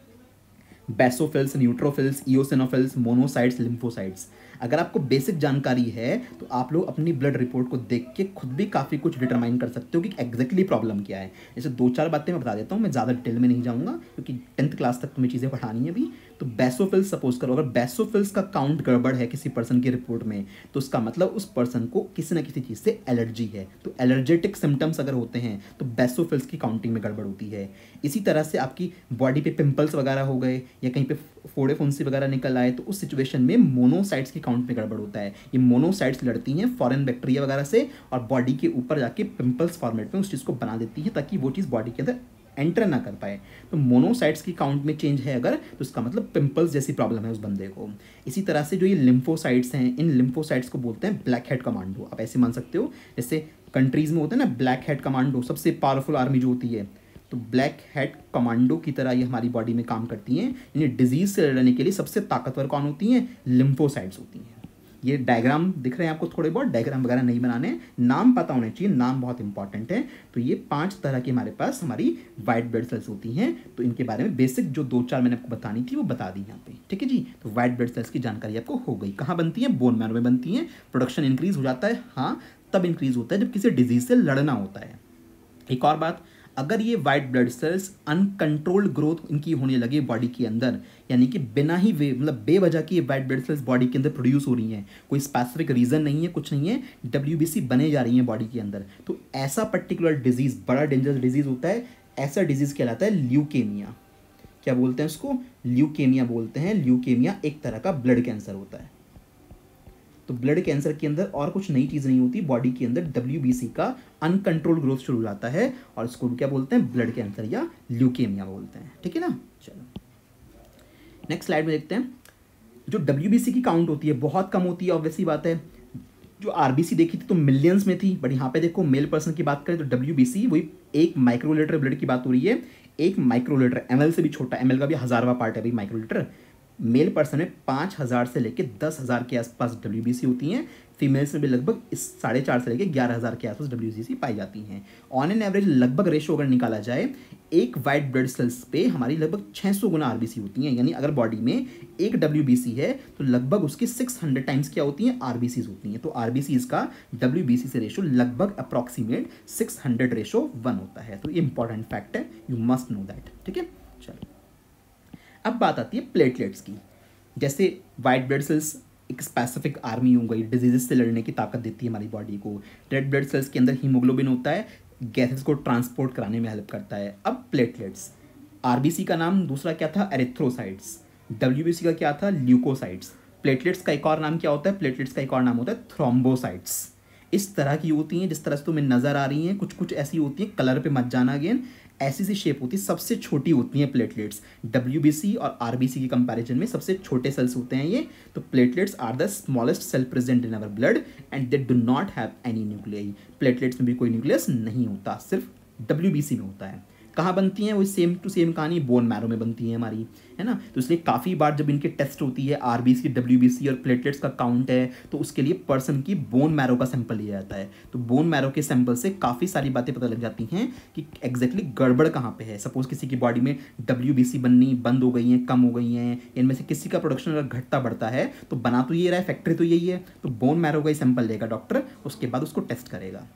Basophils neutrophils eosinophils monocytes lymphocytes अगर आपको बेसिक जानकारी है तो आप लोग अपनी ब्लड रिपोर्ट को देख के खुद भी काफ़ी कुछ डिटरमाइन कर सकते हो कि एग्जैक्टली प्रॉब्लम क्या है। जैसे दो चार बातें मैं बता देता हूँ, मैं ज़्यादा डिटेल में नहीं जाऊँगा, क्योंकि टेंथ क्लास तक तुम्हें चीज़ें पढ़ानी है अभी। तो बेसोफिल्स सपोज़ करो, अगर बेसोफिल्स का काउंट गड़बड़ है किसी पर्सन की रिपोर्ट में तो उसका मतलब उस पर्सन को किसी ना किसी चीज़ से एलर्जी है। तो एलर्जेटिक सिम्टम्स अगर होते हैं तो बेसोफिल्स की काउंटिंग में गड़बड़ होती है। इसी तरह से आपकी बॉडी पे पिंपल्स वगैरह हो गए, या कहीं पे फोड़े फुंसी वगैरह निकल आए तो उस सिचुएशन में मोनोसाइट्स की काउंट में गड़बड़ होता है। ये मोनोसाइट्स लड़ती हैं फॉरेन बैक्टीरिया वगैरह से, और बॉडी के ऊपर जाके पिंपल्स फॉर्मेट में उस चीज़ को बना देती है, ताकि वो चीज़ बॉडी के अंदर एंटर ना कर पाए। तो मोनोसाइट्स की काउंट में चेंज है अगर तो उसका मतलब पिंपल्स जैसी प्रॉब्लम है उस बंदे को। इसी तरह से जो ये लिम्फोसाइट्स हैं, इन लिम्फोसाइट्स को बोलते हैं ब्लैक हेड कमांडो आप ऐसे मान सकते हो, जैसे कंट्रीज़ में होते हैं ना ब्लैक हेड कमांडो सबसे पावरफुल आर्मी जो होती है। तो ब्लैक हेड कमांडो की तरह ये हमारी बॉडी में काम करती हैं। यानी डिज़ीज़ से लड़ने के लिए सबसे ताकतवर कौन होती हैं? लिम्फोसाइट्स होती हैं। ये डायग्राम दिख रहे हैं आपको थोड़े बहुत डायग्राम वगैरह नहीं बनाने, नाम पता होने चाहिए, नाम बहुत इंपॉर्टेंट है। तो ये पाँच तरह की हमारे पास हमारी वाइट ब्लड सेल्स होती हैं। तो इनके बारे में बेसिक जो दो चार मैंने आपको बतानी थी, वो बता दी यहाँ पे, ठीक है जी? तो वाइट ब्लड सेल्स की जानकारी आपको हो गई। कहाँ बनती है? बोन मैरो में बनती है। प्रोडक्शन इंक्रीज हो जाता है हाँ तब इंक्रीज होता है जब किसी डिज़ीज़ से लड़ना होता है। एक और बात अगर ये white blood cells uncontrolled growth इनकी होने लगे बॉडी के अंदर, यानी कि बिना ही वे मतलब बेवजह की ये वाइट ब्लड सेल्स बॉडी के अंदर प्रोड्यूस हो रही हैं, कोई स्पेसिफिक रीज़न नहीं है, कुछ नहीं है डब्ल्यू बने जा रही हैं बॉडी के अंदर। तो ऐसा पर्टिकुलर डिज़ीज़ बड़ा डेंजरस डिज़ीज़ होता है, ऐसा डिज़ीज़ कहलाता है ल्यूकेमिया क्या बोलते हैं उसको? ल्यूकेमिया बोलते हैं ल्यूकेमिया एक तरह का ब्लड कैंसर होता है। तो ब्लड कैंसर के अंदर और कुछ नई चीज़ नहीं होती बॉडी के अंदर डब्ल्यू का अनकंट्रोल ग्रोथ शुरू जाता है और इसको क्या बोलते हैं? ब्लड कैंसर या ल्यूकेमिया बोलते हैं। ठीक है ना? चलो। नेक्स्ट स्लाइड में देखते हैं। जो डब्ल्यू की काउंट होती है, बहुत कम होती है ऑब्वियसली बात है। जो आरबीसी देखी थी तो मिलियंस में थी बट यहाँ पे देखो मेल पर्सन की बात करें तो डब्ल्यू वही एक माइक्रोलीटर ब्लड की बात हो रही है। एक माइक्रोलीटर एमएल से भी छोटा एमएल का भी हजारवा पार्ट है भाई माइक्रोलीटर मेल पर्सन में पाँच हज़ार से लेकर दस हज़ार के आसपास डब्ल्यू बी सी होती हैं। फीमेल्स में भी लगभग इस साढ़े चार से लेकर ग्यारह हज़ार के आसपास डब्ल्यू सी पाई जाती हैं। ऑन एन एवरेज लगभग रेशो अगर निकाला जाए, एक वाइट ब्लड सेल्स पे हमारी लगभग 600 गुना आरबीसी होती हैं। यानी अगर बॉडी में एक डब्ल्यूबीसी है तो लगभग उसकी 600 टाइम्स क्या होती हैं? आरबीसी होती हैं। तो आरबीसी का डब्ल्यू से रेशो लगभग अप्रॉक्सीमेट 600 रेशो वन होता है। तो ये इंपॉर्टेंट फैक्ट है। यू मस्ट नो दैट ठीक है? चलो। अब बात आती है प्लेटलेट्स की। जैसे वाइट ब्लड सेल्स एक स्पेसिफिक आर्मी हो गई डिजीजेस से लड़ने की ताकत देती है हमारी बॉडी को। रेड ब्लड सेल्स के अंदर हीमोग्लोबिन होता है गैसेस को ट्रांसपोर्ट कराने में हेल्प करता है। अब प्लेटलेट्स आरबीसी का नाम दूसरा क्या था? एरिथ्रोसाइट्स डब्ल्यूबीसी का क्या था? ल्यूकोसाइट्स प्लेटलेट्स का एक और नाम क्या होता है? प्लेटलेट्स का एक और नाम होता है थ्रोम्बोसाइट्स इस तरह की होती हैं, जिस तरह से तुम्हें नज़र आ रही हैं कुछ कुछ ऐसी होती हैं कलर पे मत जाना अगेन ऐसी सी शेप होती है, सबसे छोटी होती है प्लेटलेट्स डब्ल्यूबीसी और आर के कंपेरिजन में सबसे छोटे सेल्स होते हैं ये। तो platelets are the smallest cell present in our blood and they do not have any nuclei platelets में भी कोई न्यूक्लियस नहीं होता, सिर्फ़ डब्ल्यूबीसी में होता है। कहाँ बनती हैं? वो सेम टू सेम कहानी बोन मैरो में बनती है हमारी, है ना? तो इसलिए काफ़ी बार जब इनके टेस्ट होती है R B C W B C और प्लेटलेट्स का काउंट है तो उसके लिए पर्सन की बोन मैरो का सैंपल लिया जाता है। तो बोन मैरो के सैंपल से काफ़ी सारी बातें पता लग जाती हैं कि एग्जैक्टली गड़बड़ कहाँ पे है। सपोज़ किसी की बॉडी में डब्ल्यू बी सी बननी बंद हो गई हैं, कम हो गई हैं, इनमें से किसी का प्रोडक्शन अगर घटता बढ़ता है तो बना तो ये रहा है फैक्ट्री तो यही है। तो बोन मैरो का ही सैंपल लेगा डॉक्टर उसके बाद उसको टेस्ट करेगा।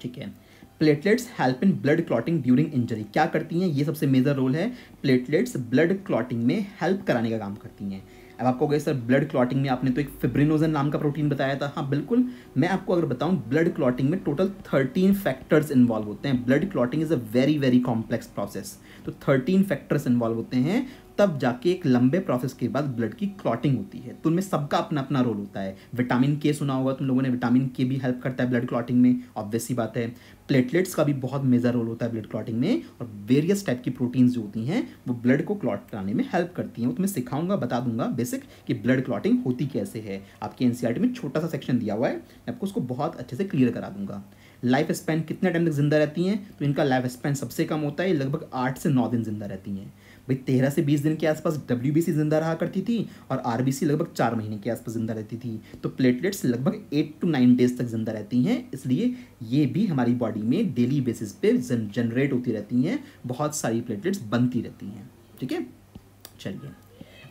ठीक है? Platelets help in blood clotting during injury क्या करती हैं? ये सबसे मेजर रोल है। प्लेटलेट्स ब्लड क्लॉटिंग में हेल्प कराने का काम करती हैं। अब आपको गए सर ब्लड क्लॉटिंग में आपने तो एक फिब्रिनोजन नाम का प्रोटीन बताया था। हाँ बिल्कुल। मैं आपको अगर बताऊँ ब्लड क्लॉटिंग में टोटल थर्टीन फैक्टर्स इन्वॉल्व होते हैं। Blood clotting is a very very complex process तो थर्टीन फैक्टर्स इन्वॉल्व होते हैं। तब जाके एक लंबे प्रोसेस के बाद ब्लड की क्लॉटिंग होती है। तो उनमें सबका अपना अपना रोल होता है। विटामिन के सुना होगा तुम लोगों ने। विटामिन के भी हेल्प करता है ब्लड क्लॉटिंग में। ऑब्वियस सी बात है। प्लेटलेट्स का भी बहुत मेजर रोल होता है ब्लड क्लॉटिंग में और वेरियस टाइप की प्रोटीन्स जो होती हैं, वो ब्लड को क्लॉट कराने में हेल्प करती हैं। वो तुम्हें सिखाऊँगा, बता दूँगा बेसिक कि ब्लड क्लॉटिंग होती कैसे है। आपके एनसीआर में छोटा सा सेक्शन दिया हुआ है, मैं आपको उसको बहुत अच्छे से क्लियर करा दूँगा। लाइफ स्पैन कितने टाइम तक ज़िंदा रहती हैं? तो इनका लाइफ स्पैन सबसे कम होता है, लगभग आठ से नौ दिन ज़िंदा रहती हैं। भाई, तेरह से बीस दिन के आसपास डब्ल्यूबीसी ज़िंदा रहा करती थी और आरबीसी लगभग चार महीने के आसपास ज़िंदा रहती थी। तो प्लेटलेट्स लगभग एट टू नाइन डेज़ तक ज़िंदा रहती हैं। इसलिए ये भी हमारी बॉडी में डेली बेसिस पे जनरेट होती रहती हैं। बहुत सारी प्लेटलेट्स बनती रहती हैं। ठीक है? चलिए।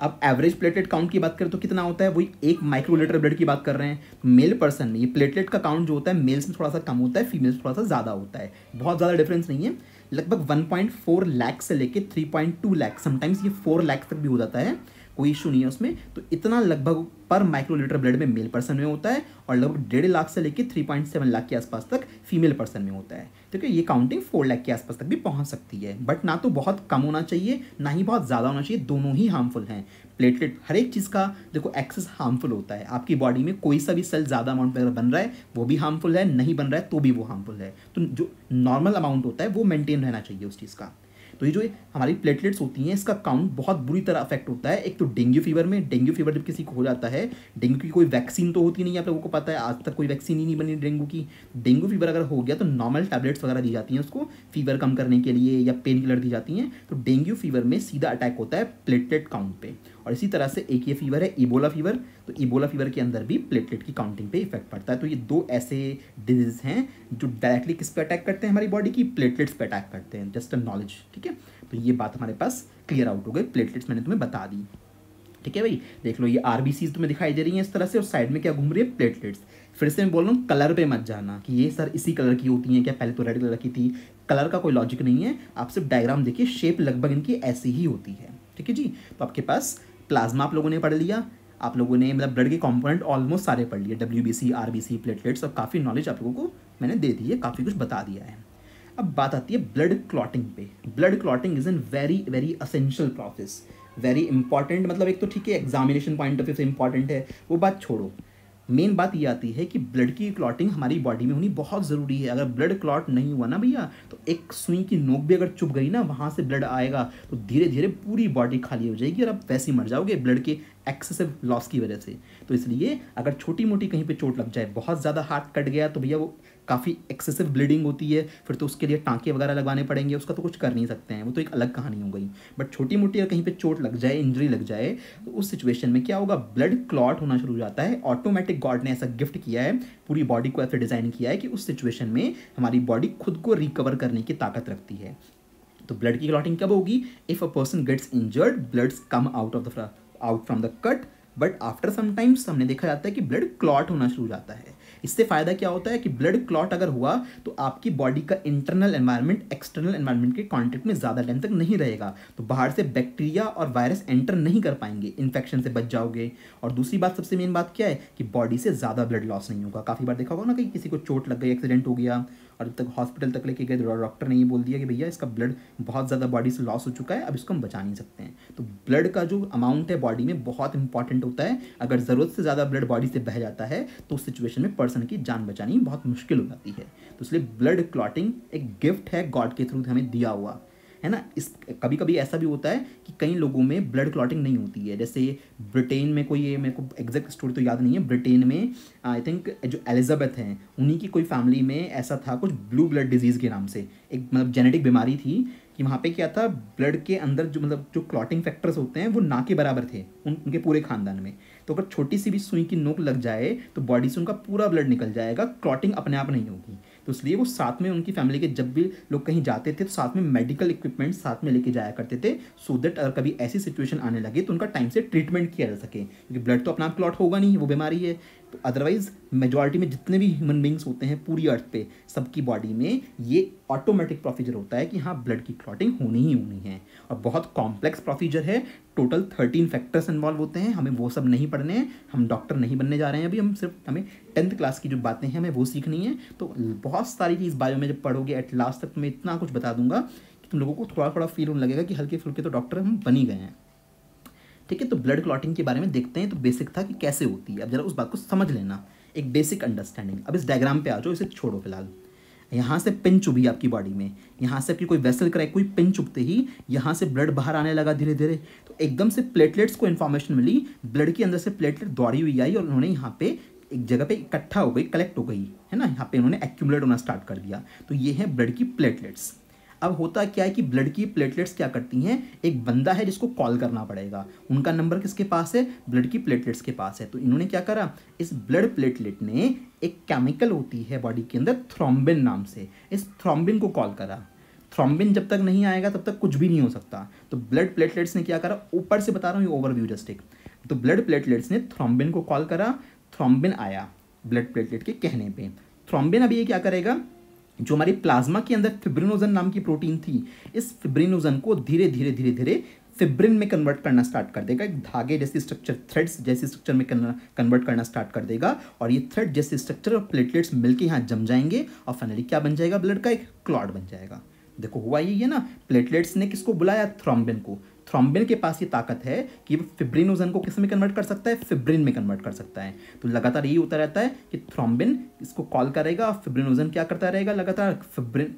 अब एवरेज प्लेटलेट काउंट की बात करें तो कितना होता है? वही एक माइक्रोलीटर ब्लड की बात कर रहे हैं। मेल पर्सन में ये प्लेटलेट का काउंट जो होता है मेल्स में थोड़ा सा कम होता है फीमेल्स में थोड़ा सा ज़्यादा होता है। बहुत ज़्यादा डिफरेंस नहीं है। लगभग 1.4 लाख से लेके 3.2 लाख समटाइम्स ये 4 लाख तक भी हो जाता है, कोई इशू नहीं है उसमें। तो इतना लगभग पर माइक्रोलीटर ब्लड में मेल पर्सन में होता है और लगभग डेढ़ लाख से लेकर थ्री पॉइंट सेवन लाख के आसपास तक फीमेल पर्सन में होता है। ठीक है ये काउंटिंग फोर लैख के आसपास तक भी पहुँच सकती है? बट ना तो बहुत कम होना चाहिए, ना ही बहुत ज़्यादा होना चाहिए, दोनों ही हार्मफुल हैं। प्लेटलेट हर एक चीज़ का, देखो एक्सेस हार्मफुल होता है। आपकी बॉडी में कोई सा भी सेल ज़्यादा अमाउंट में अगर बन रहा है, वो भी हार्मफुल है, नहीं बन रहा है तो भी वो हार्मफुल है। तो जो नॉर्मल अमाउंट होता है, वो मेंटेन रहना चाहिए उस चीज़ का। तो ये जो हमारी प्लेटलेट्स होती हैं, इसका काउंट बहुत बुरी तरह अफेक्ट होता है। एक तो डेंगू फीवर में डेंगू फीवर जब किसी को हो जाता है डेंगू की कोई वैक्सीन तो होती नहीं आप लोगों को पता है। आज तक कोई वैक्सीन ही नहीं बनी डेंगू की। डेंगू फीवर अगर हो गया तो नॉर्मल टैबलेट्स वगैरह दी जाती हैं उसको फीवर कम करने के लिए या पेन किलर दी जाती हैं। तो डेंगू फीवर में सीधा अटैक होता है प्लेटलेट काउंट पे। और इसी तरह से एक ये फीवर है इबोला फीवर तो इबोला फीवर के अंदर भी प्लेटलेट की काउंटिंग पे इफ़ेक्ट पड़ता है। तो ये दो ऐसे डिज़ीज़ हैं जो डायरेक्टली किस पे अटैक करते हैं हमारी बॉडी की? प्लेटलेट्स पे अटैक करते हैं जस्ट अ नॉलेज ठीक है? तो ये बात हमारे पास क्लियर आउट हो गई। प्लेटलेट्स मैंने तुम्हें बता दी, ठीक है भाई? देख लो, ये आर तुम्हें दिखाई दे रही है इस तरह से और साइड में क्या घूम रही है? प्लेटलेट्स फिर से मैं बोल रहा हूँ कलर पे मत जाना कि ये सर इसी कलर की होती हैं क्या? पहले तो रेड कलर की थी। कलर का कोई लॉजिक नहीं है। आप सिर्फ़ डायग्राम देखिए शेप लगभग इनकी ऐसी ही होती है, ठीक है जी? तो आपके पास प्लाज्मा आप लोगों ने पढ़ लिया, आप लोगों ने मतलब ब्लड के कंपोनेंट ऑलमोस्ट सारे पढ़ लिए W B C R B C platelets और काफ़ी नॉलेज आप लोगों को मैंने दे दी है, काफ़ी कुछ बता दिया है। अब बात आती है ब्लड क्लॉटिंग पे। Blood clotting is an very very essential process very important मतलब एक तो ठीक है एग्जामिनेशन पॉइंट ऑफ़ व्यू से इंपॉर्टेंट है, वो बात छोड़ो। मेन बात ये आती है कि ब्लड की क्लॉटिंग हमारी बॉडी में होनी बहुत ज़रूरी है। अगर ब्लड क्लॉट नहीं हुआ ना भैया तो एक सुई की नोक भी अगर चुप गई ना, वहाँ से ब्लड आएगा तो धीरे धीरे पूरी बॉडी खाली हो जाएगी और आप वैसे ही मर जाओगे ब्लड के एक्सेसिव लॉस की वजह से। तो इसलिए अगर छोटी मोटी कहीं पर चोट लग जाए, बहुत ज़्यादा हाथ कट गया तो भैया वो काफ़ी एक्सेसिव ब्लीडिंग होती है, फिर तो उसके लिए टाँके वगैरह लगवाने पड़ेंगे, उसका तो कुछ कर नहीं सकते हैं, वो तो एक अलग कहानी हो गई। बट छोटी मोटी अगर कहीं पे चोट लग जाए इंजरी लग जाए तो उस सिचुएशन में क्या होगा ब्लड क्लॉट होना शुरू हो जाता है ऑटोमेटिक गॉड ने ऐसा गिफ्ट किया है, पूरी बॉडी को ऐसे डिज़ाइन किया है कि उस सिचुएशन में हमारी बॉडी खुद को रिकवर करने की ताकत रखती है। तो ब्लड की क्लॉटिंग कब होगी? If a person gets injured bloods come out of the out from the cut but after sometimes हमने देखा जाता है कि ब्लड क्लॉट होना शुरू हो जाता है। इससे फ़ायदा क्या होता है कि ब्लड क्लॉट अगर हुआ तो आपकी बॉडी का इंटरनल एनवायरनमेंट एक्सटर्नल एनवायरनमेंट के कॉन्टेक्ट में ज़्यादा टाइम तक नहीं रहेगा। तो बाहर से बैक्टीरिया और वायरस एंटर नहीं कर पाएँगे इन्फेक्शन से बच जाओगे। और दूसरी बात, सबसे मेन बात क्या है कि बॉडी से ज़्यादा ब्लड लॉस नहीं होगा। काफ़ी बार देखा होगा ना कि किसी को चोट लग गई एक्सीडेंट हो गया और जब तक हॉस्पिटल तक लेके गए तो डॉक्टर ने ये बोल दिया कि भैया इसका ब्लड बहुत ज़्यादा बॉडी से लॉस हो चुका है, अब इसको हम बचा नहीं सकते हैं। तो ब्लड का जो अमाउंट है बॉडी में बहुत इंपॉर्टेंट होता है। अगर ज़रूरत से ज़्यादा ब्लड बॉडी से बह जाता है तो उस सिचुएशन में पर्सन की जान बचानी बहुत मुश्किल हो जाती है। तो इसलिए ब्लड क्लॉटिंग एक गिफ्ट है गॉड के थ्रू हमें दिया हुआ। है ना? इस कभी कभी ऐसा भी होता है कि कई लोगों में ब्लड क्लॉटिंग नहीं होती है। जैसे ब्रिटेन में कोई ये मेरे को एग्जैक्ट स्टोरी तो याद नहीं है, ब्रिटेन में आई थिंक जो एलिजाबेथ हैं, उन्हीं की कोई फैमिली में ऐसा था कुछ ब्लू ब्लड डिज़ीज़ के नाम से। एक मतलब जेनेटिक बीमारी थी कि वहाँ पे क्या था ब्लड के अंदर जो मतलब जो क्लॉटिंग फैक्टर्स होते हैं, वो ना के बराबर थे उन, उनके पूरे खानदान में। तो अगर छोटी सी भी सुई की नोक लग जाए तो बॉडी से उनका पूरा ब्लड निकल जाएगा क्लॉटिंग अपने आप नहीं होगी। तो इसलिए वो साथ में उनकी फैमिली के जब भी लोग कहीं जाते थे तो साथ में मेडिकल इक्विपमेंट साथ में लेके जाया करते थे सो दैट अगर कभी ऐसी सिचुएशन आने लगे तो उनका टाइम से ट्रीटमेंट किया जा सके। क्योंकि ब्लड तो अपना क्लॉट होगा नहीं, वो बीमारी है। तो अदरवाइज़ मेजोरिटी में जितने भी ह्यूमन बींग्स होते हैं पूरी अर्थ पे, सबकी बॉडी में ये ऑटोमेटिक प्रोसीजर होता है कि हाँ ब्लड की क्लॉटिंग होनी ही होनी है। और बहुत कॉम्प्लेक्स प्रोसीजर है। टोटल थर्टीन फैक्टर्स इन्वॉल्व होते हैं। हमें वो सब नहीं पढ़ने हैं। हम डॉक्टर नहीं बनने जा रहे हैं। अभी हम सिर्फ़, हमें टेंथ क्लास की जो बातें हैं, हमें वो सीखनी है। तो बहुत सारी चीज़ बायो में जब पढ़ोगे एट लास्ट तक मैं इतना कुछ बता दूँगा कि तुम लोगों को थोड़ा थोड़ा फील होने लगेगा कि हल्के फुल्के तो डॉक्टर हम बन गए हैं। ठीक है तो ब्लड क्लॉटिंग के बारे में देखते हैं तो बेसिक था कि कैसे होती है। अब जरा उस बात को समझ लेना, एक बेसिक अंडरस्टैंडिंग अब इस डायग्राम पे आ जाओ, इसे छोड़ो फ़िलहाल। यहाँ से पिन चुभी आपकी बॉडी में। यहाँ से आपकी कोई वेसल क्रैक कोई पिन चुभते ही यहाँ से ब्लड बाहर आने लगा धीरे धीरे तो एकदम से प्लेटलेट्स को इन्फॉर्मेशन मिली ब्लड के अंदर से प्लेटलेट दौड़ी हुई आई और उन्होंने यहाँ पे एक जगह पे इकट्ठा हो गई कलेक्ट हो गई, है ना? यहाँ पे उन्होंने एक्यूमुलेट होना स्टार्ट कर दिया। तो ये है ब्लड की प्लेटलेट्स अब होता क्या है कि ब्लड की प्लेटलेट्स क्या करती हैं? एक बंदा है जिसको कॉल करना पड़ेगा। उनका नंबर किसके पास है? ब्लड की प्लेटलेट्स के पास है। तो इन्होंने क्या करा? इस ब्लड प्लेटलेट ने एक केमिकल होती है बॉडी के अंदर थ्रोम्बिन नाम से। इस थ्रोम्बिन को कॉल करा। थ्रोम्बिन जब तक नहीं आएगा, तब तक कुछ भी नहीं हो सकता। तो ब्लड प्लेटलेट्स ने क्या करा? ऊपर से बता रहा हूँ, ये ओवरव्यू जस्ट तो ब्लड प्लेटलेट्स ने थ्रोम्बिन को कॉल करा। थ्रोम्बिन आया ब्लड प्लेटलेट के कहने पे। थ्रोम्बिन अभी ये क्या करेगा? जो हमारी प्लाज्मा के अंदर फिब्रिनोजन नाम की प्रोटीन थी, इस फिब्रिनोजन को धीरे धीरे धीरे धीरे फिब्रिन में कन्वर्ट करना स्टार्ट कर देगा। एक धागे जैसी स्ट्रक्चर थ्रेड्स जैसी स्ट्रक्चर में कन्वर्ट करना स्टार्ट कर देगा और ये थ्रेड जैसे स्ट्रक्चर और प्लेटलेट्स मिलकर यहाँ जम जाएँगे और फाइनली क्या बन जाएगा? ब्लड का एक क्लॉड बन जाएगा। देखो, हुआ ये ना प्लेटलेट्स ने किसको बुलाया? थ्रोम्बिन को। थ्रोम्बिन के पास ये ताकत है कि वो फिब्रिनोजन को किसमें कन्वर्ट कर सकता है? फिब्रिन में कन्वर्ट कर सकता है। तो लगातार यही होता रहता है कि थ्रोम्बिन इसको कॉल करेगा और फिब्रिनोजन क्या करता रहेगा? लगातार फिब्रिन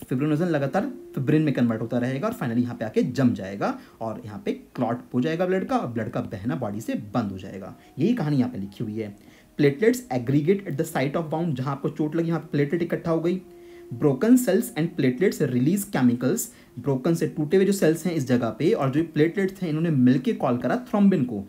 फिब्रिनोजन लगातार फिब्रिन में कन्वर्ट होता रहेगा और फाइनली यहाँ पे आके जम जाएगा और यहाँ पे क्लॉट हो जाएगा ब्लड का और ब्लड का बहना बॉडी से बंद हो जाएगा। यही कहानी यहाँ पे लिखी हुई है। Platelets aggregate at the site of wound जहाँ आपको चोट लगी, यहाँ प्लेटलेट इकट्ठा हो गई। Broken cells and platelets release chemicals broken से टूटे हुए जो सेल्स हैं इस जगह पे और जो प्लेटलेट्स हैं, इन्होंने मिलकर कॉल करा थ्रोम्बिन को।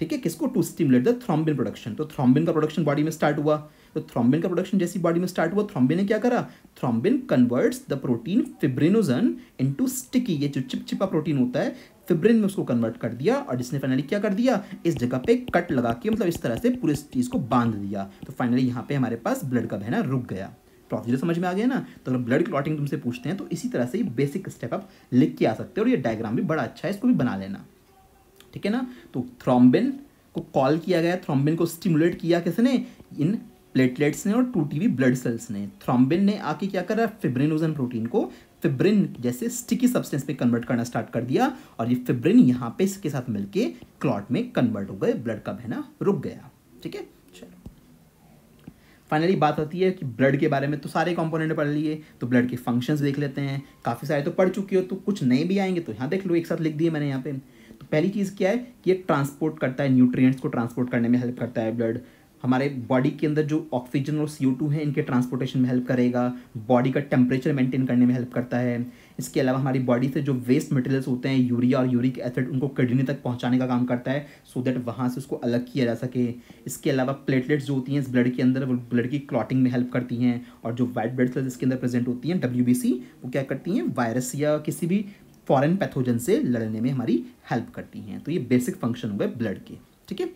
ठीक है? किसको? To stimulate the thrombin production तो थ्रोम्बिन का प्रोडक्शन बॉडी में स्टार्ट हुआ। तो थ्रोम्बिन का प्रोडक्शन जैसी बॉडी में स्टार्ट हुआ थ्रोम्बिन ने क्या करा? Thrombin converts the protein fibrinogen into sticky ये जो चिपचिपा प्रोटीन होता है फिब्रिन में उसको कन्वर्ट कर दिया और जिसने फाइनली क्या कर दिया? इस जगह पे कट लगा के मतलब इस तरह से पूरे चीज़ को बाँध दिया। तो फाइनली यहाँ पे हमारे पास ब्लड का बहना रुक गया। प्रोसीजर समझ में आ गया ना? तो अगर ब्लड क्लॉटिंग तुमसे पूछते हैं तो इसी तरह से ये बेसिक स्टेप आप लिख के आ सकते हो और ये डायग्राम भी बड़ा अच्छा है, इसको भी बना लेना। ठीक है ना? तो थ्रोम्बिन को कॉल किया गया थ्रोम्बिन को स्टिमुलेट किया किसने? इन प्लेटलेट्स ने और टूटी हुई ब्लड सेल्स ने। थ्रोम्बिन ने आके क्या करा? फिब्रिनोजन प्रोटीन को फिब्रिन जैसे स्टिकी सब्सटेंस में कन्वर्ट करना स्टार्ट कर दिया और ये फिब्रिन यहाँ पे इसके साथ मिलके क्लॉट में कन्वर्ट हो गए ब्लड का बहना रुक गया। ठीक है? फाइनली बात आती है कि ब्लड के बारे में तो सारे कंपोनेंट पढ़ लिए तो ब्लड के फ़ंक्शंस देख लेते हैं। काफ़ी सारे तो पढ़ चुके हो तो कुछ नए भी आएँगे तो यहाँ देख लो, एक साथ लिख दिए मैंने यहाँ पे। तो पहली चीज़ क्या है कि ये ट्रांसपोर्ट करता है न्यूट्रिएंट्स को ट्रांसपोर्ट करने में हेल्प करता है ब्लड हमारे बॉडी के अंदर जो ऑक्सीजन और सी है, इनके ट्रांसपोर्टेशन में हेल्प करेगा। बॉडी का टेम्परेचर मेंटेन करने में हेल्प करता है। इसके अलावा हमारी बॉडी से जो वेस्ट मटेरियल्स होते हैं यूरिया और यूरिक एसिड उनको किडनी तक पहुँचाने का काम करता है सो दैट वहाँ से उसको अलग किया जा सके। इसके अलावा प्लेटलेट्स जो होती हैं इस ब्लड के अंदर, वो ब्लड की क्लॉटिंग में हेल्प करती हैं, और जो वाइट ब्लड सेल्स इसके अंदर प्रेजेंट होती हैं डब्ल्यूबीसी वो क्या करती हैं वायरस या किसी भी फॉरेन पैथोजन से लड़ने में हमारी हेल्प करती हैं। तो ये बेसिक फ़ंक्शन हो ब्लड के, ठीक है?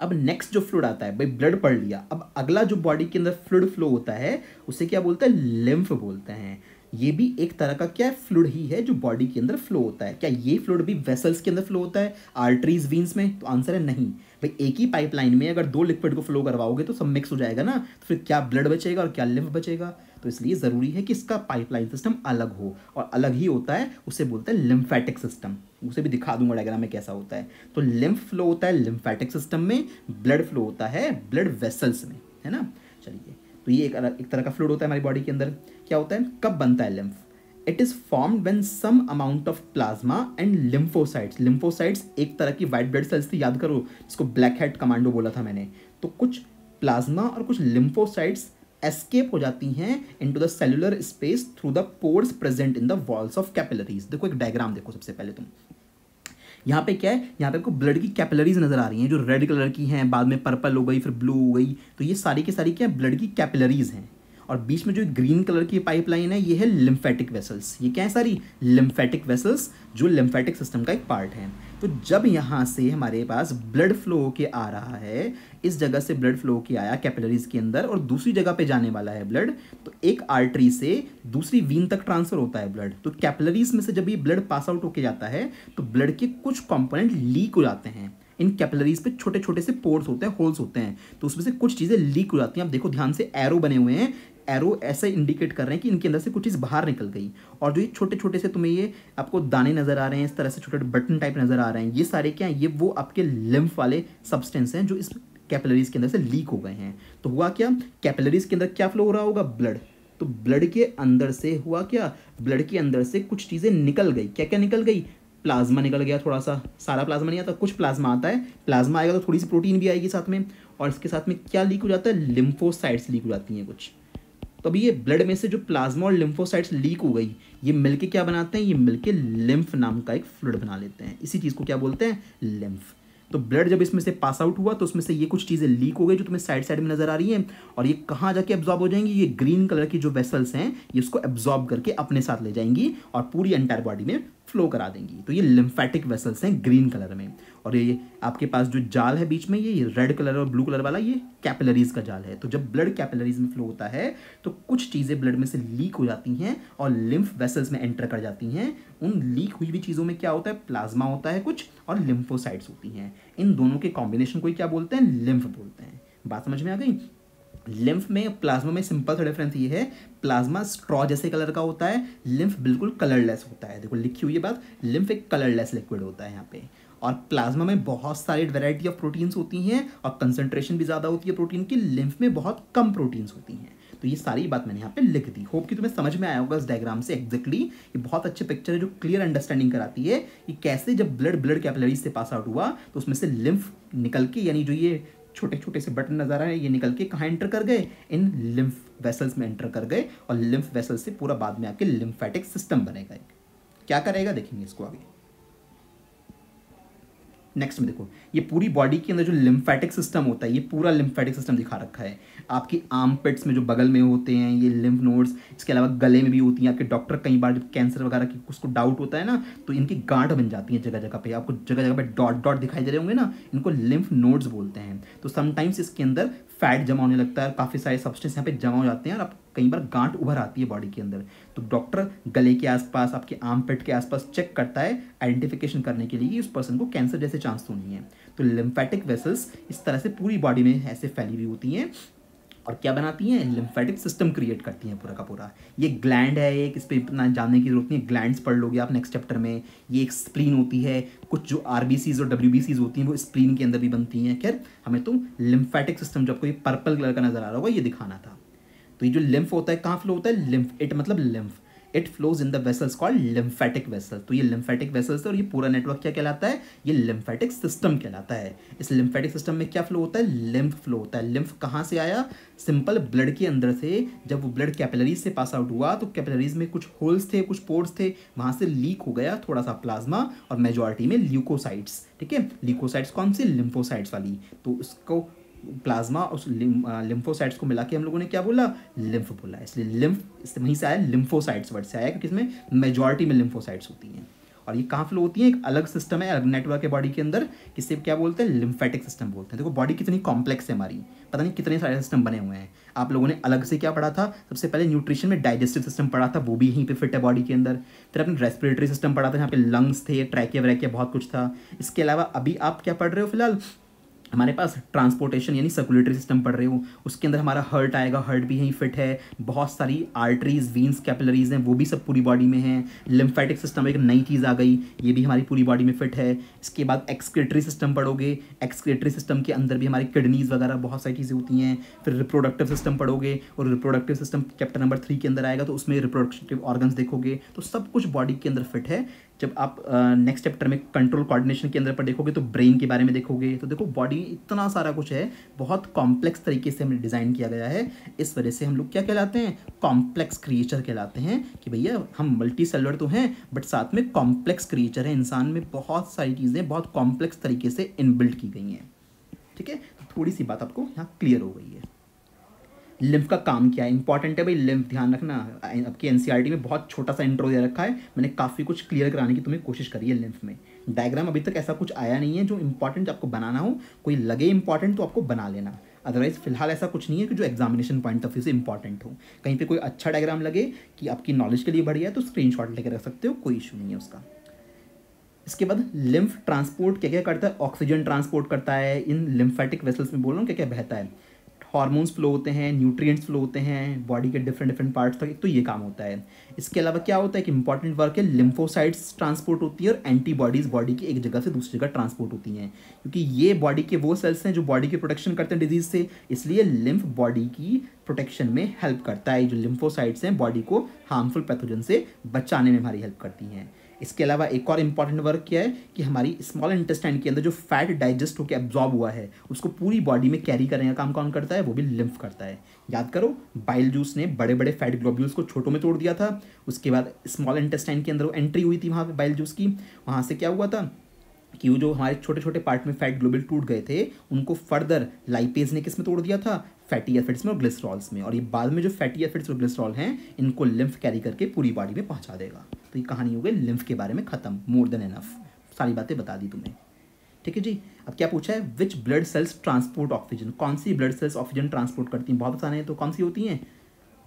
अब नेक्स्ट जो फ्लूड आता है, भाई ब्लड पढ़ लिया। अब अगला जो बॉडी के अंदर फ्लूड फ्लो होता है, उसे क्या बोलते हैं? लिम्फ बोलते हैं। ये भी एक तरह का क्या है फ्लूड ही है जो बॉडी के अंदर फ्लो होता है? क्या ये फ्लूड भी वेसल्स के अंदर फ्लो होता है? आर्टरीज वीन्स में? तो आंसर है नहीं। भाई, एक ही पाइपलाइन में अगर दो लिक्विड को फ्लो करवाओगे तो सब मिक्स हो जाएगा ना? तो फिर क्या ब्लड बचेगा और क्या लिम्फ बचेगा? तो इसलिए ज़रूरी है कि इसका पाइपलाइन सिस्टम अलग हो और अलग ही होता है, उसे बोलते हैं लिम्फेटिक सिस्टम उसे भी दिखा दूँगा डायग्राम में कैसा होता है। तो लिम्फ फ्लो होता है लिम्फेटिक सिस्टम में ब्लड फ्लो होता है ब्लड वेसल्स में, है ना? चलिए तो ये एक अलग एक तरह का फ्लूड होता है हमारी बॉडी के अंदर। क्या होता है? कब बनता है lymph it is form when some amount of plasma and lymphocytes lymphocytes एक तरह की वाइट ब्लड सेल्स थी, याद करो, जिसको ब्लैक हेड कमांडो बोला था मैंने। तो कुछ प्लाज्मा और कुछ लिम्फोसाइट्स एस्केप हो जाती हैं into the cellular space through the pores present in the walls of capillaries देखो एक डायग्राम देखो सबसे पहले तुम। यहाँ पे क्या है, यहाँ पे आपको ब्लड की कैपिलरीज नज़र आ रही हैं, जो रेड कलर की हैं, बाद में पर्पल हो गई, फिर ब्लू हो गई तो ये सारी की सारी क्या ब्लड की कैपिलरीज हैं। और बीच में जो ग्रीन कलर की पाइपलाइन है, ये है लिम्फेटिक वेसल्स ये क्या है सारी? लिम्फेटिक वेसल्स जो लिम्फेटिक सिस्टम का एक पार्ट है। तो जब यहाँ से हमारे पास ब्लड फ्लो के आ रहा है, इस जगह से ब्लड फ्लो के आया कैपिलरीज के अंदर और दूसरी जगह पे जाने वाला है ब्लड तो एक आर्टरी से दूसरी वीन तक ट्रांसफ़र होता है ब्लड तो कैपिलरीज में से जब ये ब्लड पास आउट होके जाता है तो ब्लड के कुछ कंपोनेंट लीक हो जाते हैं. इन कैपिलरीज पे छोटे छोटे से पोर्स होते हैं होल्स होते हैं. तो उसमें से कुछ चीज़ें लीक हो जाती हैं. आप देखो, ध्यान से एरो बने हुए हैं. एरो ऐसे इंडिकेट कर रहे हैं कि इनके अंदर से कुछ चीज़ बाहर निकल गई। और जो ये छोटे छोटे से तुम्हें ये आपको दाने नज़र आ रहे हैं, इस तरह से छोटे छोटे बटन टाइप नज़र आ रहे हैं, ये सारे क्या हैं? ये वो आपके लिम्फ वाले सब्सटेंस हैं जो इस कैपिलरीज के अंदर से लीक हो गए हैं। तो हुआ क्या? कैपिलरीज के अंदर क्या फ्लो हो रहा होगा? ब्लड तो ब्लड के अंदर से हुआ क्या? ब्लड के अंदर से कुछ चीज़ें निकल गई। क्या क्या निकल गई? प्लाज्मा निकल गया थोड़ा सा सारा प्लाज्मा नहीं आता, कुछ प्लाज्मा आता है। प्लाज्मा आएगा तो थोड़ी सी प्रोटीन भी आएगी साथ में। और इसके साथ में क्या लीक हो जाता है? लिम्फोसाइट्स लीक हो जाती हैं कुछ। तो अभी ये ब्लड में से जो प्लाज्मा और लिम्फोसाइट्स लीक हो गई, ये मिलके क्या बनाते हैं? ये मिलके लिम्फ नाम का एक फ्लूड बना लेते हैं। इसी चीज़ को क्या बोलते हैं? लिम्फ तो ब्लड जब इसमें से पास आउट हुआ तो उसमें से ये कुछ चीज़ें लीक हो गई जो तुम्हें साइड साइड में नज़र आ रही हैं, और ये कहाँ जाके एब्जॉर्ब हो जाएँगी? ये ग्रीन कलर की जो वेसल्स हैं, ये उसको एब्जॉर्ब करके अपने साथ ले जाएँगी, और पूरी एंटायर बॉडी में फ्लो करा देंगी। तो ये लिम्फेटिक वेसल्स हैं ग्रीन कलर में। और ये आपके पास जो जाल है बीच में, ये रेड कलर और ब्लू कलर वाला, ये कैपिलरीज का जाल है। तो जब ब्लड कैपिलरीज में फ्लो होता है तो कुछ चीज़ें ब्लड में से लीक हो जाती हैं और लिम्फ वेसल्स में एंटर कर जाती हैं। उन लीक हुई हुई चीज़ों में क्या होता है? प्लाज्मा होता है कुछ और लिम्फोसाइट्स होती हैं। इन दोनों के कॉम्बिनेशन को क्या बोलते हैं? लिम्फ बोलते हैं। बात समझ में आ गई? लिम्फ में प्लाज्मा में सिंपल सा डिफरेंस ये है प्लाज्मा स्ट्रॉ जैसे कलर का होता है लिम्फ बिल्कुल कलरलेस होता है। देखो, लिखी हुई है बात लिम्फ एक कलरलेस लिक्विड होता है यहाँ पे। और प्लाज्मा में बहुत सारी वेराइटी ऑफ़ प्रोटीन्स होती हैं और कंसंट्रेशन भी ज़्यादा होती है प्रोटीन की लिम्फ में बहुत कम प्रोटीन्स होती हैं। तो ये सारी बात मैंने यहाँ पे लिख दी। होप कि तुम्हें समझ में आया होगा इस डायग्राम से एक्जैक्टली ये बहुत अच्छे पिक्चर है जो क्लियर अंडरस्टैंडिंग कराती है कि कैसे जब ब्लड ब्लड कैपिलरीज से पास आउट हुआ तो उसमें से लिम्फ निकल के, यानी जो ये छोटे छोटे से बटन नज़र आ रहे हैं, ये निकल के कहाँ एंटर कर गए? इन लिम्फ वेसल्स में एंटर कर गए और लिम्फ वेसल्स से पूरा बाद में आपके लिम्फेटिक सिस्टम बनेगा क्या करेगा? देखेंगे इसको आगे। नेक्स्ट में देखो, ये पूरी बॉडी के अंदर जो लिम्फेटिक सिस्टम होता है, ये पूरा लिम्फेटिक सिस्टम दिखा रखा है। आपके आर्म पेट्स में जो बगल में होते हैं, ये लिम्फ नोड्स इसके अलावा गले में भी होती हैं। आपके डॉक्टर कई बार जब कैंसर वगैरह की उसको डाउट होता है ना तो इनकी गांठ बन जाती है जगह जगह पर आपको जगह जगह पर डॉट डॉट दिखाई दे रहे होंगे ना, इनको लिम्फ नोड्स बोलते हैं। तो समटाइम्स इसके अंदर फैट जमा होने लगता है काफ़ी सारे सब्सटेंस यहाँ पे जमा हो जाते हैं और आप कई बार गांठ उभर आती है बॉडी के अंदर। तो डॉक्टर गले के आसपास, आपके आम पेट के आसपास चेक करता है आइडेंटिफिकेशन करने के लिए कि उस पर्सन को कैंसर जैसे चांस तो नहीं है। तो लिम्फेटिक वेसल्स इस तरह से पूरी बॉडी में ऐसे फैली हुई होती हैं और क्या बनाती हैं? लिम्फेटिक सिस्टम क्रिएट करती हैं पूरा का पूरा। ये ग्लैंड है, एक इस पर इतना जानने की ज़रूरत नहीं है। ग्लैंड्स पढ़ लोगे आप नेक्स्ट चैप्टर में। ये एक स्प्लीन होती है। कुछ जो आर और डब्ल्यू होती हैं, वो स्प्लीन के अंदर भी बनती हैं। खैर, हमें तो लिम्फेटिक सिस्टम जो आपको ये पर्पल कलर का नज़र आ रहा होगा, ये दिखाना था। तो ये जो लिम्फ होता है, कहाँ फ्लो होता है? लिम्फ इट मतलब lymph it flows in the vessels called lymphatic vessel तो ये लिम्फेटिक वेसल्स है और ये पूरा नेटवर्क क्या कहलाता है? ये लिम्फेटिक सिस्टम कहलाता है। इस लिम्फेटिक सिस्टम में क्या फ्लो होता है? लिम्फ फ्लो होता है। लिम्फ कहाँ से आया? सिंपल ब्लड के अंदर से। जब वो ब्लड कैपिलरीज से पास आउट हुआ तो कैपिलरीज में कुछ होल्स थे, कुछ पोर्स थे। वहाँ से लीक हो गया थोड़ा सा प्लाज्मा और मेजोरिटी में ल्यूकोसाइट्स ठीक है? ल्यूकोसाइट्स कौन सी? लिम्फोसाइट्स वाली। तो उसको प्लाज्मा उस लिम्फोसाइट्स को मिला के हम लोगों ने क्या बोला? लिम्फ बोला। इसलिए लिम्फ वहीं से आया लिम्फोसाइट्स वर्ड से आया क्योंकि इसमें मेजॉरिटी में लिम्फोसाइट्स होती हैं। और ये कहाँ फ्लो होती है? एक अलग सिस्टम है, अलग नेटवर्क है बॉडी के अंदर किससे क्या बोलते हैं? लिम्फेटिक सिस्टम बोलते हैं। देखो बॉडी कितनी कॉम्प्लेक्स है हमारी। पता नहीं कितने सारे सिस्टम बने हुए हैं। आप लोगों ने अलग से क्या पढ़ा था? सबसे पहले न्यूट्रिशन में डाइजेस्टिव सिस्टम पढ़ा था, वो भी यहीं पे फिट है बॉडी के अंदर। फिर अपने रेस्पिरेटरी सिस्टम पढ़ा था यहाँ पे लंग्स थे ट्रैकिया व्रैकिया बहुत कुछ था। इसके अलावा अभी आप क्या पढ़ रहे हो फ़िलहाल? हमारे पास ट्रांसपोर्टेशन यानी सर्कुलेटरी सिस्टम पढ़ रहे हो, उसके अंदर हमारा हर्ट आएगा हर्ट भी यहीं फिट है, बहुत सारी आर्टरीज वीन्स कैपिलरीज हैं, वो भी सब पूरी बॉडी में हैं लिम्फेटिक सिस्टम एक नई चीज़ आ गई, ये भी हमारी पूरी बॉडी में फिट है, इसके बाद एक्सक्रेटरी सिस्टम पढ़ोगे एक्सक्रेटरी सिस्टम के अंदर भी हमारी किडनीज वगैरह बहुत सारी चीज़ें होती हैं, फिर रिप्रोडक्टिव सिस्टम पढ़ोगे, और reproductive system chapter number three के अंदर आएगा तो उसमें रिप्रोडक्टिव ऑर्गन्स देखोगे तो सब कुछ बॉडी के अंदर फिट है जब आप नेक्स्ट चैप्टर में कंट्रोल कोऑर्डिनेशन के अंदर पर देखोगे तो ब्रेन के बारे में देखोगे। तो देखो बॉडी इतना सारा कुछ है, बहुत कॉम्प्लेक्स तरीके से हमने डिज़ाइन किया गया है। इस वजह से हम लोग क्या कहलाते हैं? कॉम्प्लेक्स क्रिएचर कहलाते हैं कि भैया, हम मल्टी सेलर तो हैं बट साथ में कॉम्प्लेक्स क्रिएचर है। इंसान में बहुत सारी चीज़ें, बहुत कॉम्प्लेक्स तरीके से इनबिल्ट की गई हैं। ठीक है? तो थोड़ी सी बात आपको यहाँ क्लियर हो गई है। लिम्फ का काम क्या है। इंपॉर्टेंट है भाई लिम्फ, ध्यान रखना। आपकी एनसीईआरटी e में बहुत छोटा सा इंट्रो दे रखा है। मैंने काफ़ी कुछ क्लियर कराने की तुम्हें कोशिश करी है लिम्फ में। डायग्राम अभी तक ऐसा कुछ आया नहीं है जो इंपॉर्टेंट आपको बनाना हो। कोई लगे इंपॉर्टेंट तो आपको बना लेना। अदरवाइज़ फ़िलहाल ऐसा कुछ नहीं है कि जो एग्जामिनेशन पॉइंट ऑफ़ व्यू से इंपॉर्टेंट हो। कहीं पे कोई अच्छा डायग्राम लगे कि आपकी नॉलेज के लिए बढ़िया है तो स्क्रीन शॉट लेकर रख सकते हो, कोई इशू नहीं है उसका। इसके बाद लिम्फ ट्रांसपोर्ट क्या क्या करता है? ऑक्सीजन ट्रांसपोर्ट करता है। इन लिम्फेटिक वेसल्स में बोल रहा हूँ क्या क्या बहता है? हार्मोन्स फ्लो होते हैं न्यूट्रिएंट्स फ्लो होते हैं बॉडी के डिफरेंट डिफरेंट पार्ट्स तक तो ये काम होता है। इसके अलावा क्या होता है कि इंपॉर्टेंट वर्क है लिम्फोसाइट्स ट्रांसपोर्ट होती है और एंटीबॉडीज़ बॉडी की एक जगह से दूसरी जगह ट्रांसपोर्ट होती हैं। क्योंकि ये बॉडी के वो सेल्स हैं जो बॉडी की प्रोटेक्शन करते हैं डिज़ीज़ से, इसलिए लिम्फ बॉडी की प्रोटेक्शन में हेल्प करता है। जो लिम्फोसाइट्स हैं बॉडी को हार्मफुल पैथोजन से बचाने में हमारी हेल्प करती हैं। इसके अलावा एक और इंपॉर्टेंट वर्क क्या है कि हमारी स्मॉल इंटेस्टाइन के अंदर जो फैट डाइजेस्ट होकर एब्जॉर्ब हुआ है, उसको पूरी बॉडी में कैरी करने का काम कौन करता है? वो भी लिम्फ करता है। याद करो बाइल जूस ने बड़े बड़े फैट ग्लोब्यूल्स को छोटों में तोड़ दिया था, उसके बाद स्मॉल इंटेस्टाइन के अंदर एंट्री हुई थी वहाँ पर बाइल जूस की। वहाँ से क्या हुआ था कि वो जो हमारे छोटे छोटे पार्ट में फैट ग्लोबल टूट गए थे, उनको फर्दर लाइपेज ने किसमें तोड़ दिया था? फैटी एसिड्स में और ग्लिसरॉल्स में। और ये बाद में जो फैटी एसिड्स और ग्लिसरॉल हैं, इनको लिम्फ कैरी करके पूरी बॉडी में पहुँचा देगा। तो ये कहानी हो गई लिम्फ के बारे में ख़त्म मोर देन एनफ सारी बातें बता दी तुम्हें ठीक है जी? अब क्या पूछा है? Which blood cells transport oxygen कौन सी ब्लड सेल्स ऑक्सीजन ट्रांसपोर्ट करती हैं? बहुत आसान है तो कौन सी होती हैं?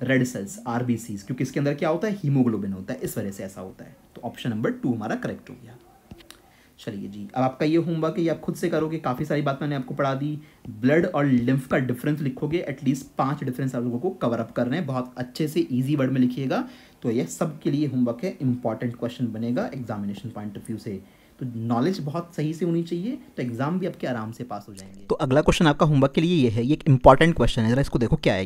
रेड सेल्स आर क्योंकि इसके अंदर क्या होता है? हीमोग्लोबिन होता है। इस वजह से ऐसा होता है। तो ऑप्शन नंबर टू हमारा करेक्ट हो गया। चलिए जी, अब आपका ये होमवर्क है, ये आप खुद से करोगे, काफ़ी सारी बात मैंने आपको पढ़ा दी। ब्लड और लिम्फ का डिफरेंस लिखोगे एटलीस्ट पाँच डिफरेंस आप लोगों को कवर अप कर रहे हैं। बहुत अच्छे से इजी वर्ड में लिखिएगा। तो ये सब के लिए होमवर्क है इंपॉर्टेंट क्वेश्चन बनेगा एग्जामिनेशन पॉइंट ऑफ़ व्यू से। तो नॉलेज बहुत सही से होनी चाहिए तो एग्ज़ाम भी आपके आराम से पास हो जाएँगे। तो अगला क्वेश्चन आपका होमवर्क के लिए ये है, ये एक इंपॉर्टेंट क्वेश्चन है, जरा इसको देखो क्या है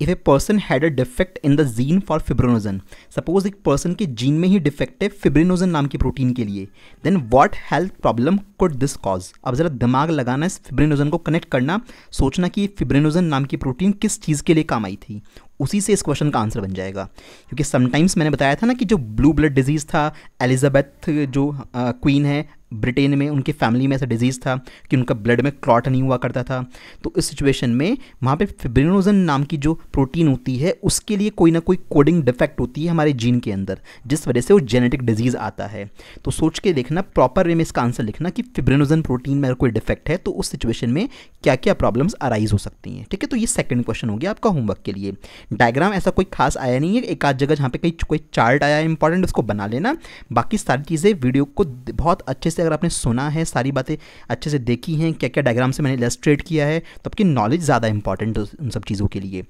if a person had a defect in the gene for fibrinogen suppose एक पर्सन के जीन में ही डिफेक्ट है फिब्रिनोजन नाम की प्रोटीन के लिए then what health problem could this cause अब ज़रा दिमाग लगाना इस फिब्रिनोजन को कनेक्ट करना, सोचना कि फिब्रिनोजन नाम की प्रोटीन किस चीज़ के लिए काम आई थी। उसी से इस क्वेश्चन का आंसर बन जाएगा। क्योंकि समटाइम्स मैंने बताया था ना कि जो ब्लू ब्लड डिज़ीज़ था एलिजाबेथ जो क्वीन है ब्रिटेन में, उनकी फैमिली में ऐसा डिज़ीज़ था कि उनका ब्लड में क्लॉट नहीं हुआ करता था। तो इस सिचुएशन में वहाँ पे फिब्रिनोजन नाम की जो प्रोटीन होती है, उसके लिए कोई ना कोई कोडिंग डिफेक्ट होती है हमारे जीन के अंदर, जिस वजह से वो जेनेटिक डिज़ीज़ आता है। तो सोच के देखना प्रॉपर वे में इसका आंसर लिखना कि फिब्रिनोजन प्रोटीन में अगर कोई डिफेक्ट है तो उस सिचुएशन में क्या क्या प्रॉब्लम्स अराइज हो सकती हैं। ठीक है तो ये सेकेंड क्वेश्चन हो गया आपका होमवर्क के लिए। डायग्राम ऐसा कोई खास आया नहीं है, एक आध जगह जहाँ पे कहीं कोई चार्ट आया है इंपॉर्टेंट उसको बना लेना। बाकी सारी चीज़ें वीडियो को बहुत अच्छे से अगर आपने सुना है, सारी बातें अच्छे से देखी हैं क्या क्या डायग्राम से मैंने इलेस्ट्रेट किया है तो आपकी नॉलेज ज़्यादा इंपॉर्टेंट उन सब चीज़ों के लिए।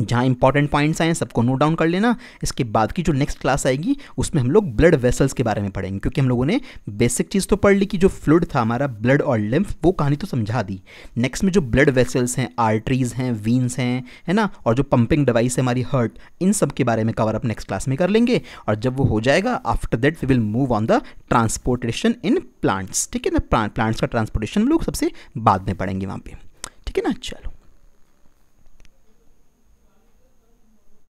जहाँ इंपॉर्टेंट पॉइंट्स आए सबको नोट डाउन कर लेना। इसके बाद की जो नेक्स्ट क्लास आएगी, उसमें हम लोग ब्लड वेसल्स के बारे में पढ़ेंगे, क्योंकि हम लोगों ने बेसिक चीज़ तो पढ़ ली कि जो फ्लूड था हमारा ब्लड और लिम्फ वो कहानी तो समझा दी। नेक्स्ट में जो ब्लड वेसल्स हैं आर्टरीज हैं वीन्स हैं, है ना? और जो पंपिंग डिवाइस है हमारी हर्ट इन सब के बारे में कवर अप नेक्स्ट क्लास में कर लेंगे। और जब वो हो जाएगा after that we will move on the transportation in plants ठीक है ना? प्लांट्स का ट्रांसपोर्टेशन लोग सबसे बाद में पढ़ेंगे वहाँ पर ठीक है ना? चलो।